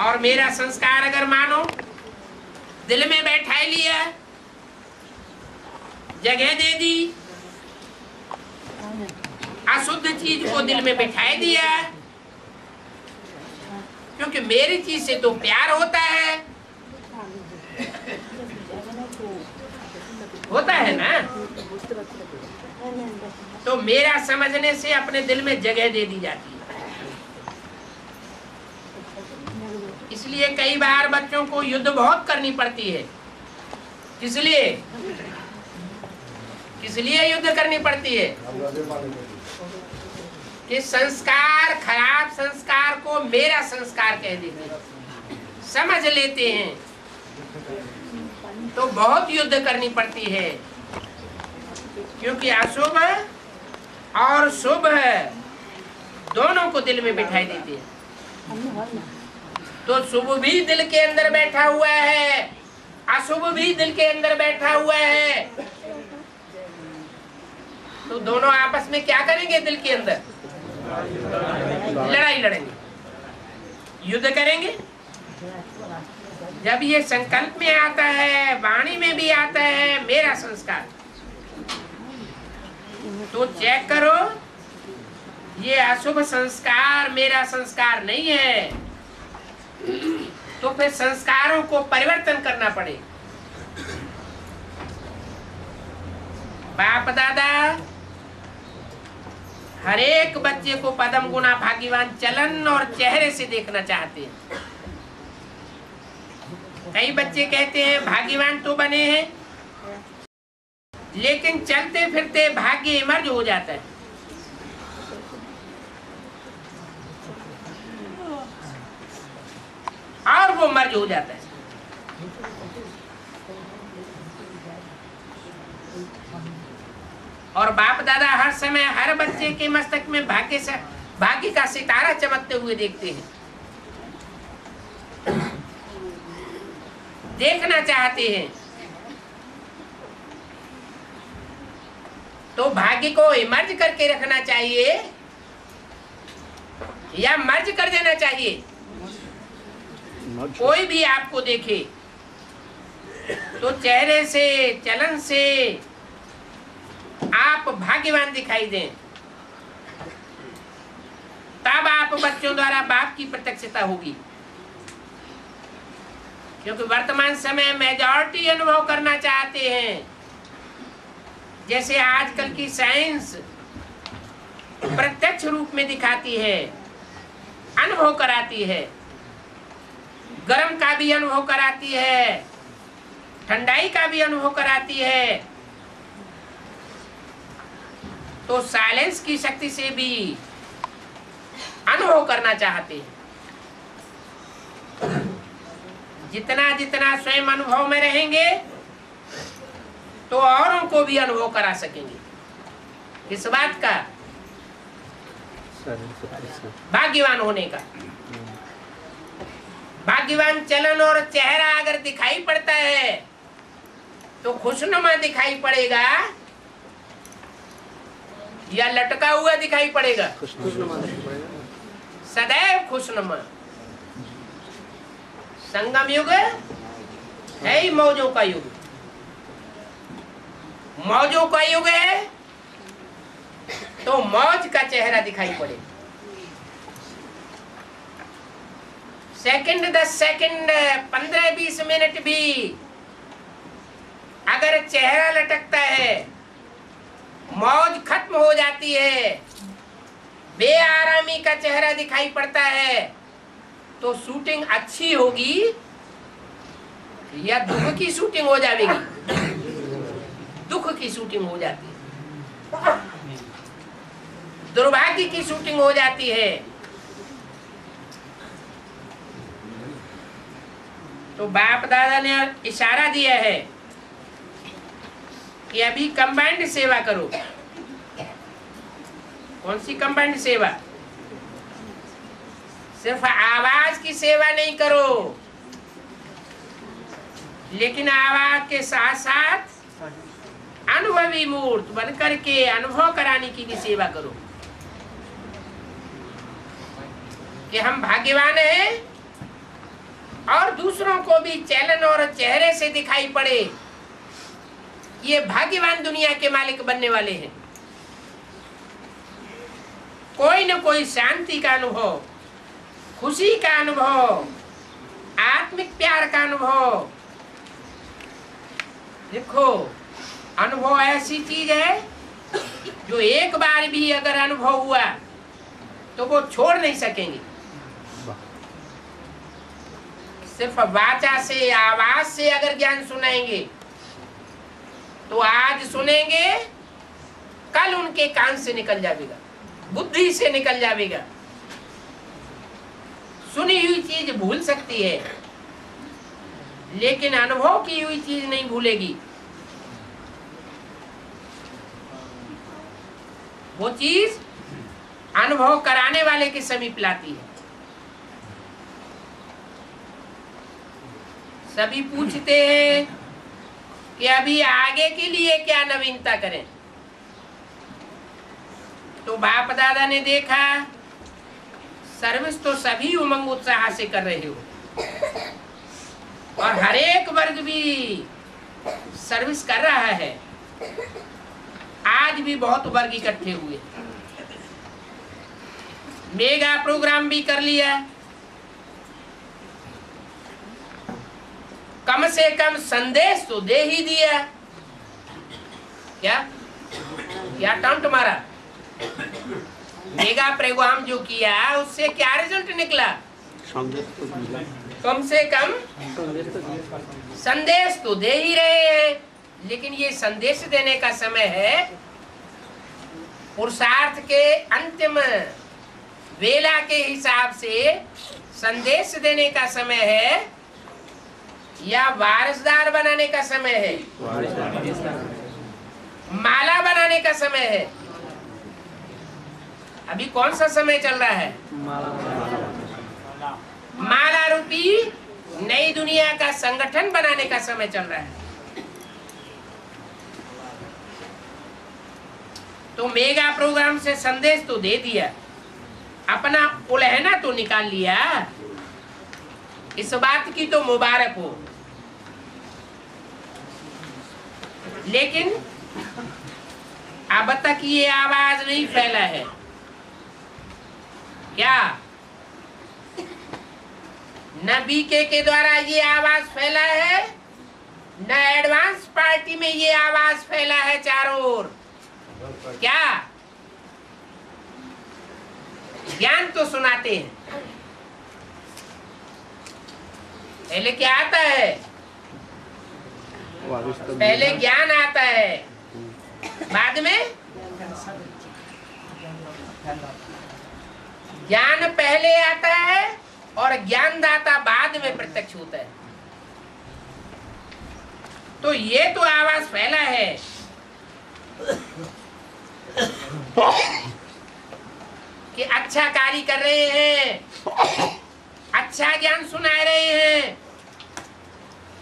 और मेरा संस्कार अगर मानो, दिल में बैठा लिया जगह दे दी, अशुद्ध चीज़ को दिल में बैठाए दिया क्योंकि मेरी चीज़ से तो प्यार होता है। होता है ना? तो मेरा समझने से अपने दिल में जगह दे दी जाती है। इसलिए कई बार बच्चों को युद्ध बहुत करनी पड़ती है। किस लिए? किस लिए युद्ध करनी पड़ती है? कि संस्कार, खराब संस्कार को मेरा संस्कार कह देते समझ लेते हैं। तो बहुत युद्ध करनी पड़ती है। क्योंकि अशुभ और शुभ दोनों को दिल में बिठाई देती है। तो शुभ भी दिल के अंदर बैठा हुआ है। अशुभ भी दिल के अंदर बैठा हुआ है। तो दोनों आपस में क्या करेंगे दिल के अंदर? लड़ाई लड़ेंगे। युद्ध करेंगे। जब ये संकल्प में आता है, वाणी में भी आता है, मेरा संस्कार। तो चेक करो, ये अशुभ संस्कार मेरा संस्कार नहीं है। तो फिर संस्कारों को परिवर्तन करना पड़े बाप दादा हर एक बच्चे को पदम गुना भाग्यवान चलन और चेहरे से देखना चाहते हैं। कई बच्चे कहते हैं, भाग्यवान तो बने हैं, लेकिन चलते फिरते भाग्य इमर्ज हो जाता है। और वो मर्ज हो जाता है। और बाप दादा हर समय हर बच्चे के मस्तक में भाग्य से भाग्य का सितारा चमकते हुए देखते हैं। देखना चाहते हैं। तो भाग्य को इमर्ज करके रखना चाहिए या मर्ज कर देना चाहिए? मर्ज कोई भी आपको देखे तो चेहरे से, चलन से आप भाग्यवान दिखाई दें। तब आप बच्चों द्वारा बाप की प्रत्यक्षता होगी। क्योंकि वर्तमान समय मेजॉरिटी अनुभव करना चाहते हैं। जैसे आजकल की साइंस प्रत्यक्ष रूप में दिखाती है, अनुभव कराती है। गर्म का भी अनुभव कराती है ठंडाई का भी अनुभव कराती है तो साइलेंस की शक्ति से भी अनुभव करना चाहते हैं। जितना जितना स्वयं अनुभव में रहेंगे तो औरों को भी अनुभव करा सकेंगे। इस बात का भाग्यवान होने का। भाग्यवान चलन और चेहरा अगर दिखाई पड़ता है तो खुशनुमा दिखाई पड़ेगा। या लटका हुआ दिखाई पड़ेगा। सदैव खुशनुमा। संगम युग है ही मौजों का युग। मौजों का युग है तो मौज का चेहरा दिखाई पड़े सेकंड दस सेकंड पंद्रह बीस मिनट भी अगर चेहरा लटकता है, मौज खत्म हो जाती है, बेआरामी का चेहरा दिखाई पड़ता है तो शूटिंग अच्छी होगी या दुख की शूटिंग हो जाएगी? दुख की शूटिंग हो जाती है। दुर्भाग्य की शूटिंग हो जाती है। तो बाप दादा ने इशारा दिया है कि अभी कंबाइंड सेवा करो। कौन सी कंबाइंड सेवा? सिर्फ़ आवाज़ की सेवा नहीं करो। लेकिन आवाज़ के साथ साथ अनुभवी मूर्त बन करके अनुभव कराने की भी सेवा करो। कि हम भाग्यवान हैं और दूसरों को भी चैलन और चेहरे से दिखाई पड़े। ये भाग्यवान दुनिया के मालिक बनने वाले हैं। कोई न कोई शांति का अनुभव, खुशी का अनुभव, आत्मिक प्यार का अनुभव। देखो, अनुभव ऐसी चीज़ है जो एक बार भी अगर अनुभव हुआ तो वो छोड़ नहीं सकेंगे। सिर्फ़ वाचा से, आवाज़ से अगर ज्ञान सुनाएँगे तो आज सुनेंगे, कल उनके कान से निकल जाएगा, बुद्धि से निकल जाएगा। सुनी हुई चीज़ भूल सकती है, लेकिन अनुभव की हुई चीज़ नहीं भूलेगी। वो चीज़ अनुभव कराने वाले के समीप लाती है। सभी पूछते हैं कि अभी आगे के लिए क्या नवीनता करें। तो बाप दादा ने देखा, सर्विस तो सभी उमंग उत्साह से कर रहे हो। और हर एक वर्ग भी सर्विस कर रहा है। आज भी बहुत वर्ग इकट्ठे हुए। मेगा प्रोग्राम भी कर लिया। कम से कम संदेश तो दे ही दिया। क्या? क्या टंट मारा मेगा प्रोग्राम जो किया, उससे क्या रिज़ल्ट निकला? कम से कम संदेश तो दे ही रहे हैं। लेकिन ये संदेश देने का समय है पुरुषार्थ के अंतिम वेला के हिसाब से संदेश देने का समय है। या वारसदार बनाने का समय है। माला बनाने का समय है। अभी कौन सा समय चल रहा है? माला रूपी नई दुनिया का संगठन बनाने का समय चल रहा है। तो मेगा प्रोग्राम से संदेश तो दे दिया। अपना उलहना तो निकाल लिया। इस बात की तो मुबारक हो। लेकिन अब तक ये आवाज़ नहीं फैला है। क्या? न बीके के द्वारा ये आवाज़ फैला है? न एडवांस पार्टी में ये आवाज़ फैला है चारों ओर। क्या? ज्ञान तो सुनाते हैं। पहले क्या आता है? तो पहले ज्ञान आता है। बाद में? ज्ञान पहले आता है और ज्ञानदाता बाद में प्रत्यक्ष होता है। तो ये तो आवाज़ फैला है। कि अच्छा कार्य कर रहे हैं। अच्छा ज्ञान सुना रहे हैं।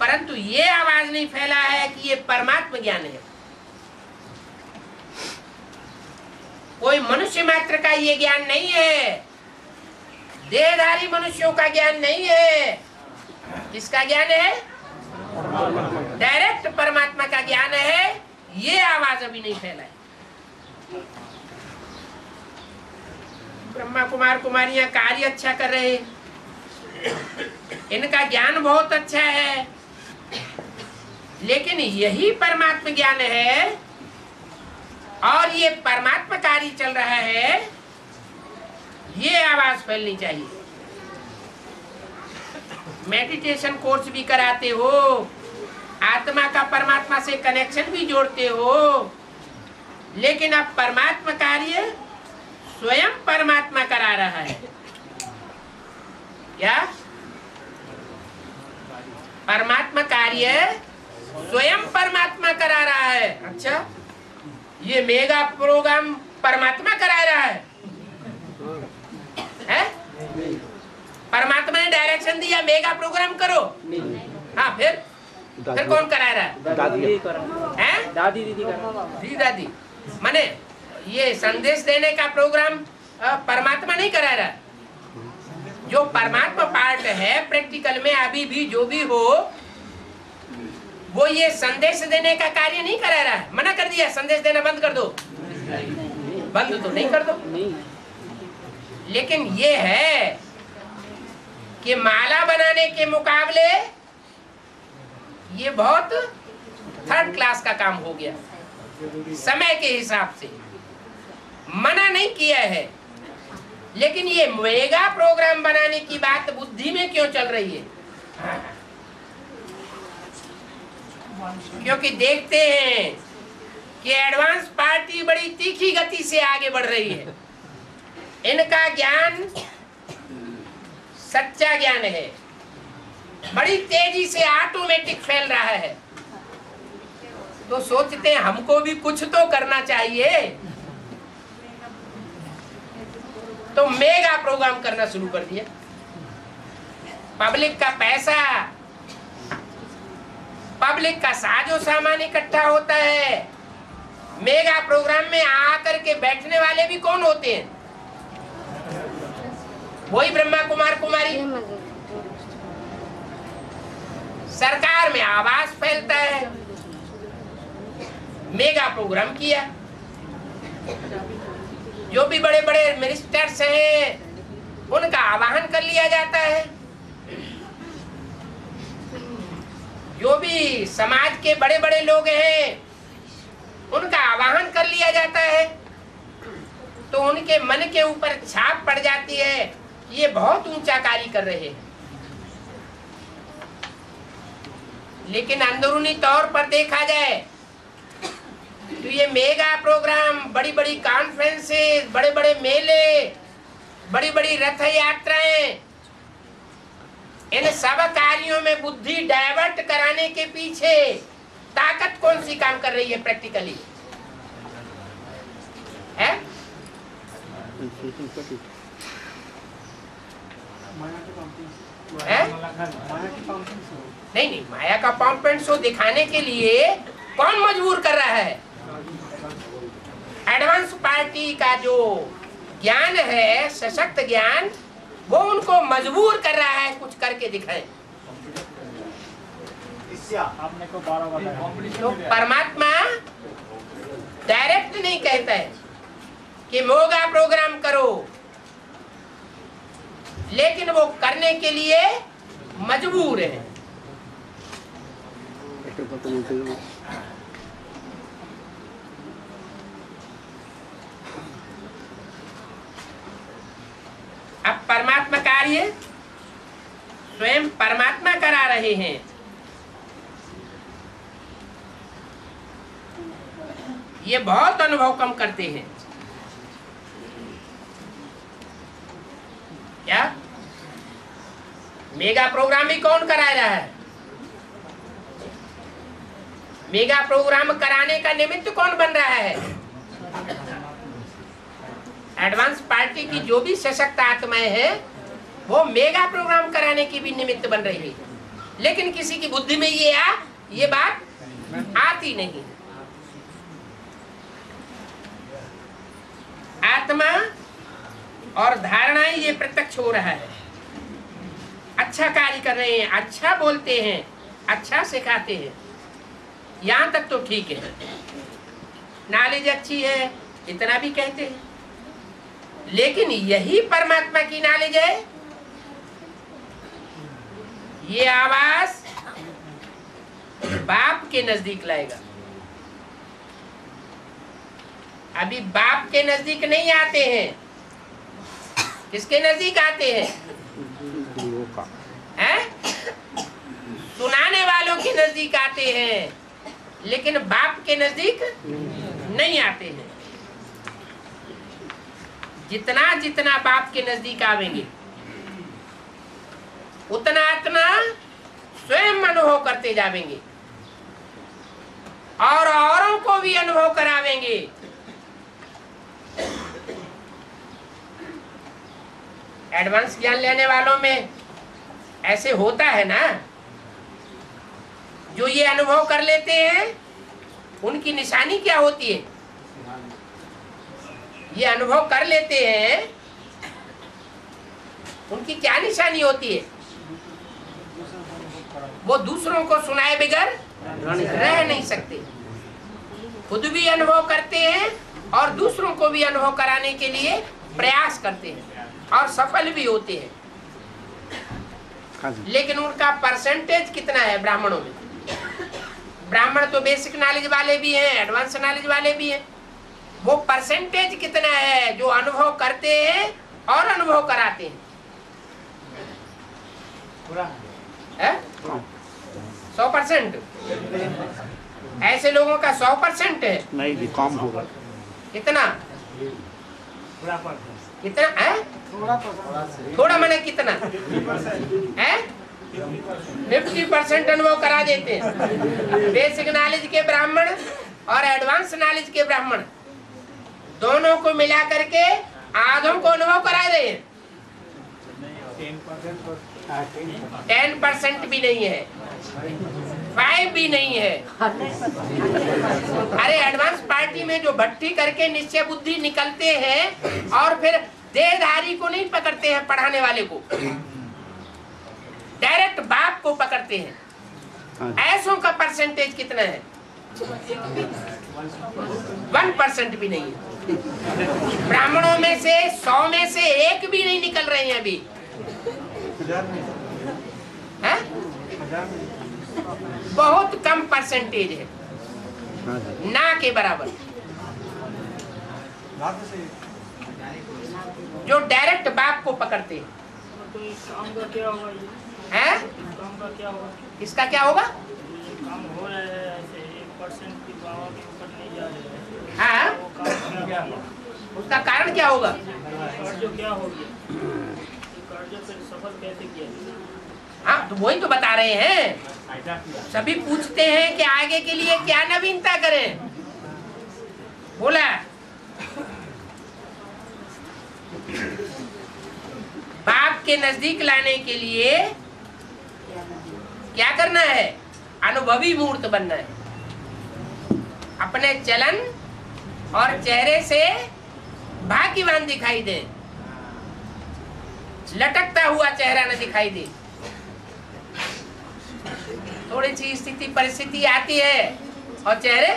परंतु ये आवाज़ नहीं फैला है कि ये परमात्मा ज्ञान है। कोई मनुष्य मात्र का ये ज्ञान नहीं है। देहधारी मनुष्यों का ज्ञान नहीं है। किसका ज्ञान है? डायरेक्ट परमात्मा का ज्ञान है। ये आवाज़ अभी नहीं फैला है ब्रह्मा कुमार कुमारियाँ कार्य अच्छा कर रहे हैं। इनका ज्ञान बहुत अच्छा है। लेकिन यही परमात्मा ज्ञान है, और ये परमात्मा कार्य चल रहा है, ये आवाज़ फैलनी चाहिए। मेडिटेशन कोर्स भी कराते हो, आत्मा का परमात्मा से कनेक्शन भी जोड़ते हो, लेकिन अब परमात्मा कार्य स्वयं परमात्मा करा रहा है। क्या? परमात्मा कार्य स्वयं परमात्मा करा रहा है। अच्छा? ये मेगा प्रोग्राम परमात्मा करा रहा है। है? परमात्मा ने डायरेक्शन दिया मेगा प्रोग्राम करो। हाँ फिर? फिर कौन करा रहा है? दादी। हैं? दादी दीदी का दी दादी। माने ये संदेश देने का प्रोग्राम परमात्मा नहीं करा रहा जो परमात्मा पार्ट है प्रैक्टिकल में अभी भी जो भी हो, वो ये संदेश देने का कार्य नहीं करा रहा है। मना कर दिया, संदेश देना बंद कर दो। बंद तो नहीं कर दो। लेकिन ये है कि माला बनाने के मुकाबले ये बहुत थर्ड क्लास का काम हो गया। समय के हिसाब से। मना नहीं किया है। लेकिन ये मेगा प्रोग्राम बनाने की बात बुद्धि में क्यों चल रही है? क्योंकि देखते हैं कि एडवांस पार्टी बड़ी तीखी गति से आगे बढ़ रही है। इनका ज्ञान सच्चा ज्ञान है। बड़ी तेज़ी से ऑटोमेटिक फैल रहा है। तो सोचते हैं हमको भी कुछ तो करना चाहिए। तो मेगा प्रोग्राम करना शुरू कर दिया। पब्लिक का पैसा, पब्लिक का साजो सामान इकट्ठा होता है। मेगा प्रोग्राम में आकर के बैठने वाले भी कौन होते हैं? वही ब्रह्मा कुमार कुमारी। सरकार में आवाज़ फैलता है। मेगा प्रोग्राम किया। जो भी बड़े बड़े मिनिस्टर्स हैं, उनका आवाहन कर लिया जाता है। जो भी समाज के बड़े बड़े लोग हैं, उनका आवाहन कर लिया जाता है। तो उनके मन के ऊपर छाप पड़ जाती है ये बहुत ऊँचा कार्य कर रहे हैं। लेकिन अंदरूनी तौर पर देखा जाए तो ये मेगा प्रोग्राम बड़ी बड़ी कॉन्फ्रेंसेस बड़े बड़े मेले बड़ी बड़ी रथ यात्राएँ इन सब कार्यों में बुद्धि डाइवर्ट कराने के पीछे ताकत कौन सी काम कर रही है प्रैक्टिकली है? है? नहीं नहीं, माया का पॉम्पेंट शो दिखाने के लिए कौन मजबूर कर रहा है? एडवांस पार्टी का जो ज्ञान है सशक्त ज्ञान वो उनको मजबूर कर रहा है कुछ करके दिखाए। तो परमात्मा डायरेक्ट नहीं कहता है कि मोगा प्रोग्राम करो। लेकिन वो करने के लिए मजबूर है। अब परमात्मा कार्य स्वयं परमात्मा करा रहे हैं। ये बहुत अनुभव कम करते हैं। क्या? मेगा प्रोग्राम भी कौन करा रहा है? मेगा प्रोग्राम कराने का निमित्त कौन बन रहा है? एडवांस पार्टी की जो भी सशक्त आत्माएँ हैं, वो मेगा प्रोग्राम कराने की भी निमित्त बन रही है। लेकिन किसी की बुद्धि में ये आ, ये बात आती नहीं। आत्मा और धारणाएँ ये प्रत्यक्ष हो रहा है। अच्छा कार्य कर रहे हैं अच्छा बोलते हैं अच्छा सिखाते हैं। यहाँ तक तो ठीक है। नॉलेज अच्छी है, इतना भी कहते हैं। लेकिन यही परमात्मा की नॉलेज है। ये आवाज़ बाप के नज़दीक लाएगा। अभी बाप के नज़दीक नहीं आते हैं। किसके नज़दीक आते हैं? हैं? सुनाने वालों के नज़दीक आते हैं, लेकिन बाप के नज़दीक नहीं आते हैं। जितना जितना बाप के नज़दीक आवेंगे, उतना उतना स्वयं अनुभव करते जावेंगे। और औरों को भी अनुभव करावेंगे। एडवांस ज्ञान लेने वालों में ऐसे होता है ना, जो ये अनुभव कर लेते हैं, उनकी निशानी क्या होती है? ये अनुभव कर लेते हैं। उनकी क्या निशानी होती है? वो दूसरों को सुनाए बगैर रह नहीं सकते। खुद भी अनुभव करते हैं और दूसरों को भी अनुभव कराने के लिए प्रयास करते हैं और सफल भी होते हैं। लेकिन उनका परसेंटेज कितना है ब्राह्मणों में? ब्राह्मण तो बेसिक नॉलेज वाले भी हैं एडवांस नॉलेज वाले भी हैं। वो परसेंटेज कितना है जो अनुभव करते हैं और अनुभव कराते हैं? हैं? सौ परसेंट ऐसे लोगों का सौ परसेंट है? नहीं जी कम होगा। कितना? कितना है? थोड़ा मैंने कितना? है? फिफ्टी परसेंट अनुभव करा देते हैं। बेसिक नॉलेज के ब्राह्मण और एडवांस नॉलेज के ब्राह्मण। दोनों को मिला करके आधों को अनुभव करा रहे हैं टेन परसेंट भी नहीं है। फाइव भी नहीं है। अरे एडवांस पार्टी में जो भट्टी करके निश्चय बुद्धि निकलते हैं और फिर देहधारी को नहीं पकड़ते हैं पढ़ाने वाले को। डायरेक्ट बाप को पकड़ते हैं। हाँ। ऐसों का परसेंटेज कितना है? वन परसेंट भी नहीं है। ब्राह्मणों में से सौ में से एक भी नहीं निकल रहे हैं अभी। हैं? बहुत कम परसेंटेज है। हाँ ना के बराबर। जो डायरेक्ट बाप को पकड़ते। हैं? तो इस काम का क्या होगा ये हैं? काम का क्या होगा इसका क्या होगा हो। उसका कारण क्या होगा? हो? हाँ तो वही तो बता रहे हैं। सभी पूछते हैं कि आगे के लिए क्या नवीनता करें। बोला। बाप के नज़दीक लाने के लिए क्या करना है? अनुभवी मूर्त बनना है। अपने चलन और चेहरे से भाग्यवान दिखाई दे। लटकता हुआ चेहरा न दिखाई दे। थोड़ी सी स्थिति, परिस्थिति आती है और चेहरे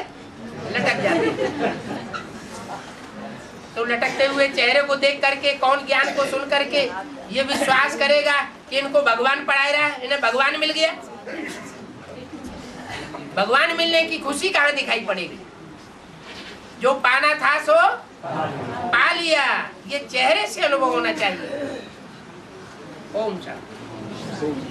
लटक जाते तो लटकते हुए चेहरे को देख करके, कौन ज्ञान को सुन करके ये विश्वास करेगा कि इनको भगवान पढ़ाए रहा है इन्हें भगवान मिल गया। भगवान मिलने की खुशी कहाँ दिखाई पड़ेगी? जो पाना था सो पा लिया। ये चेहरे से अनुभव होना चाहिए। ओम शांति।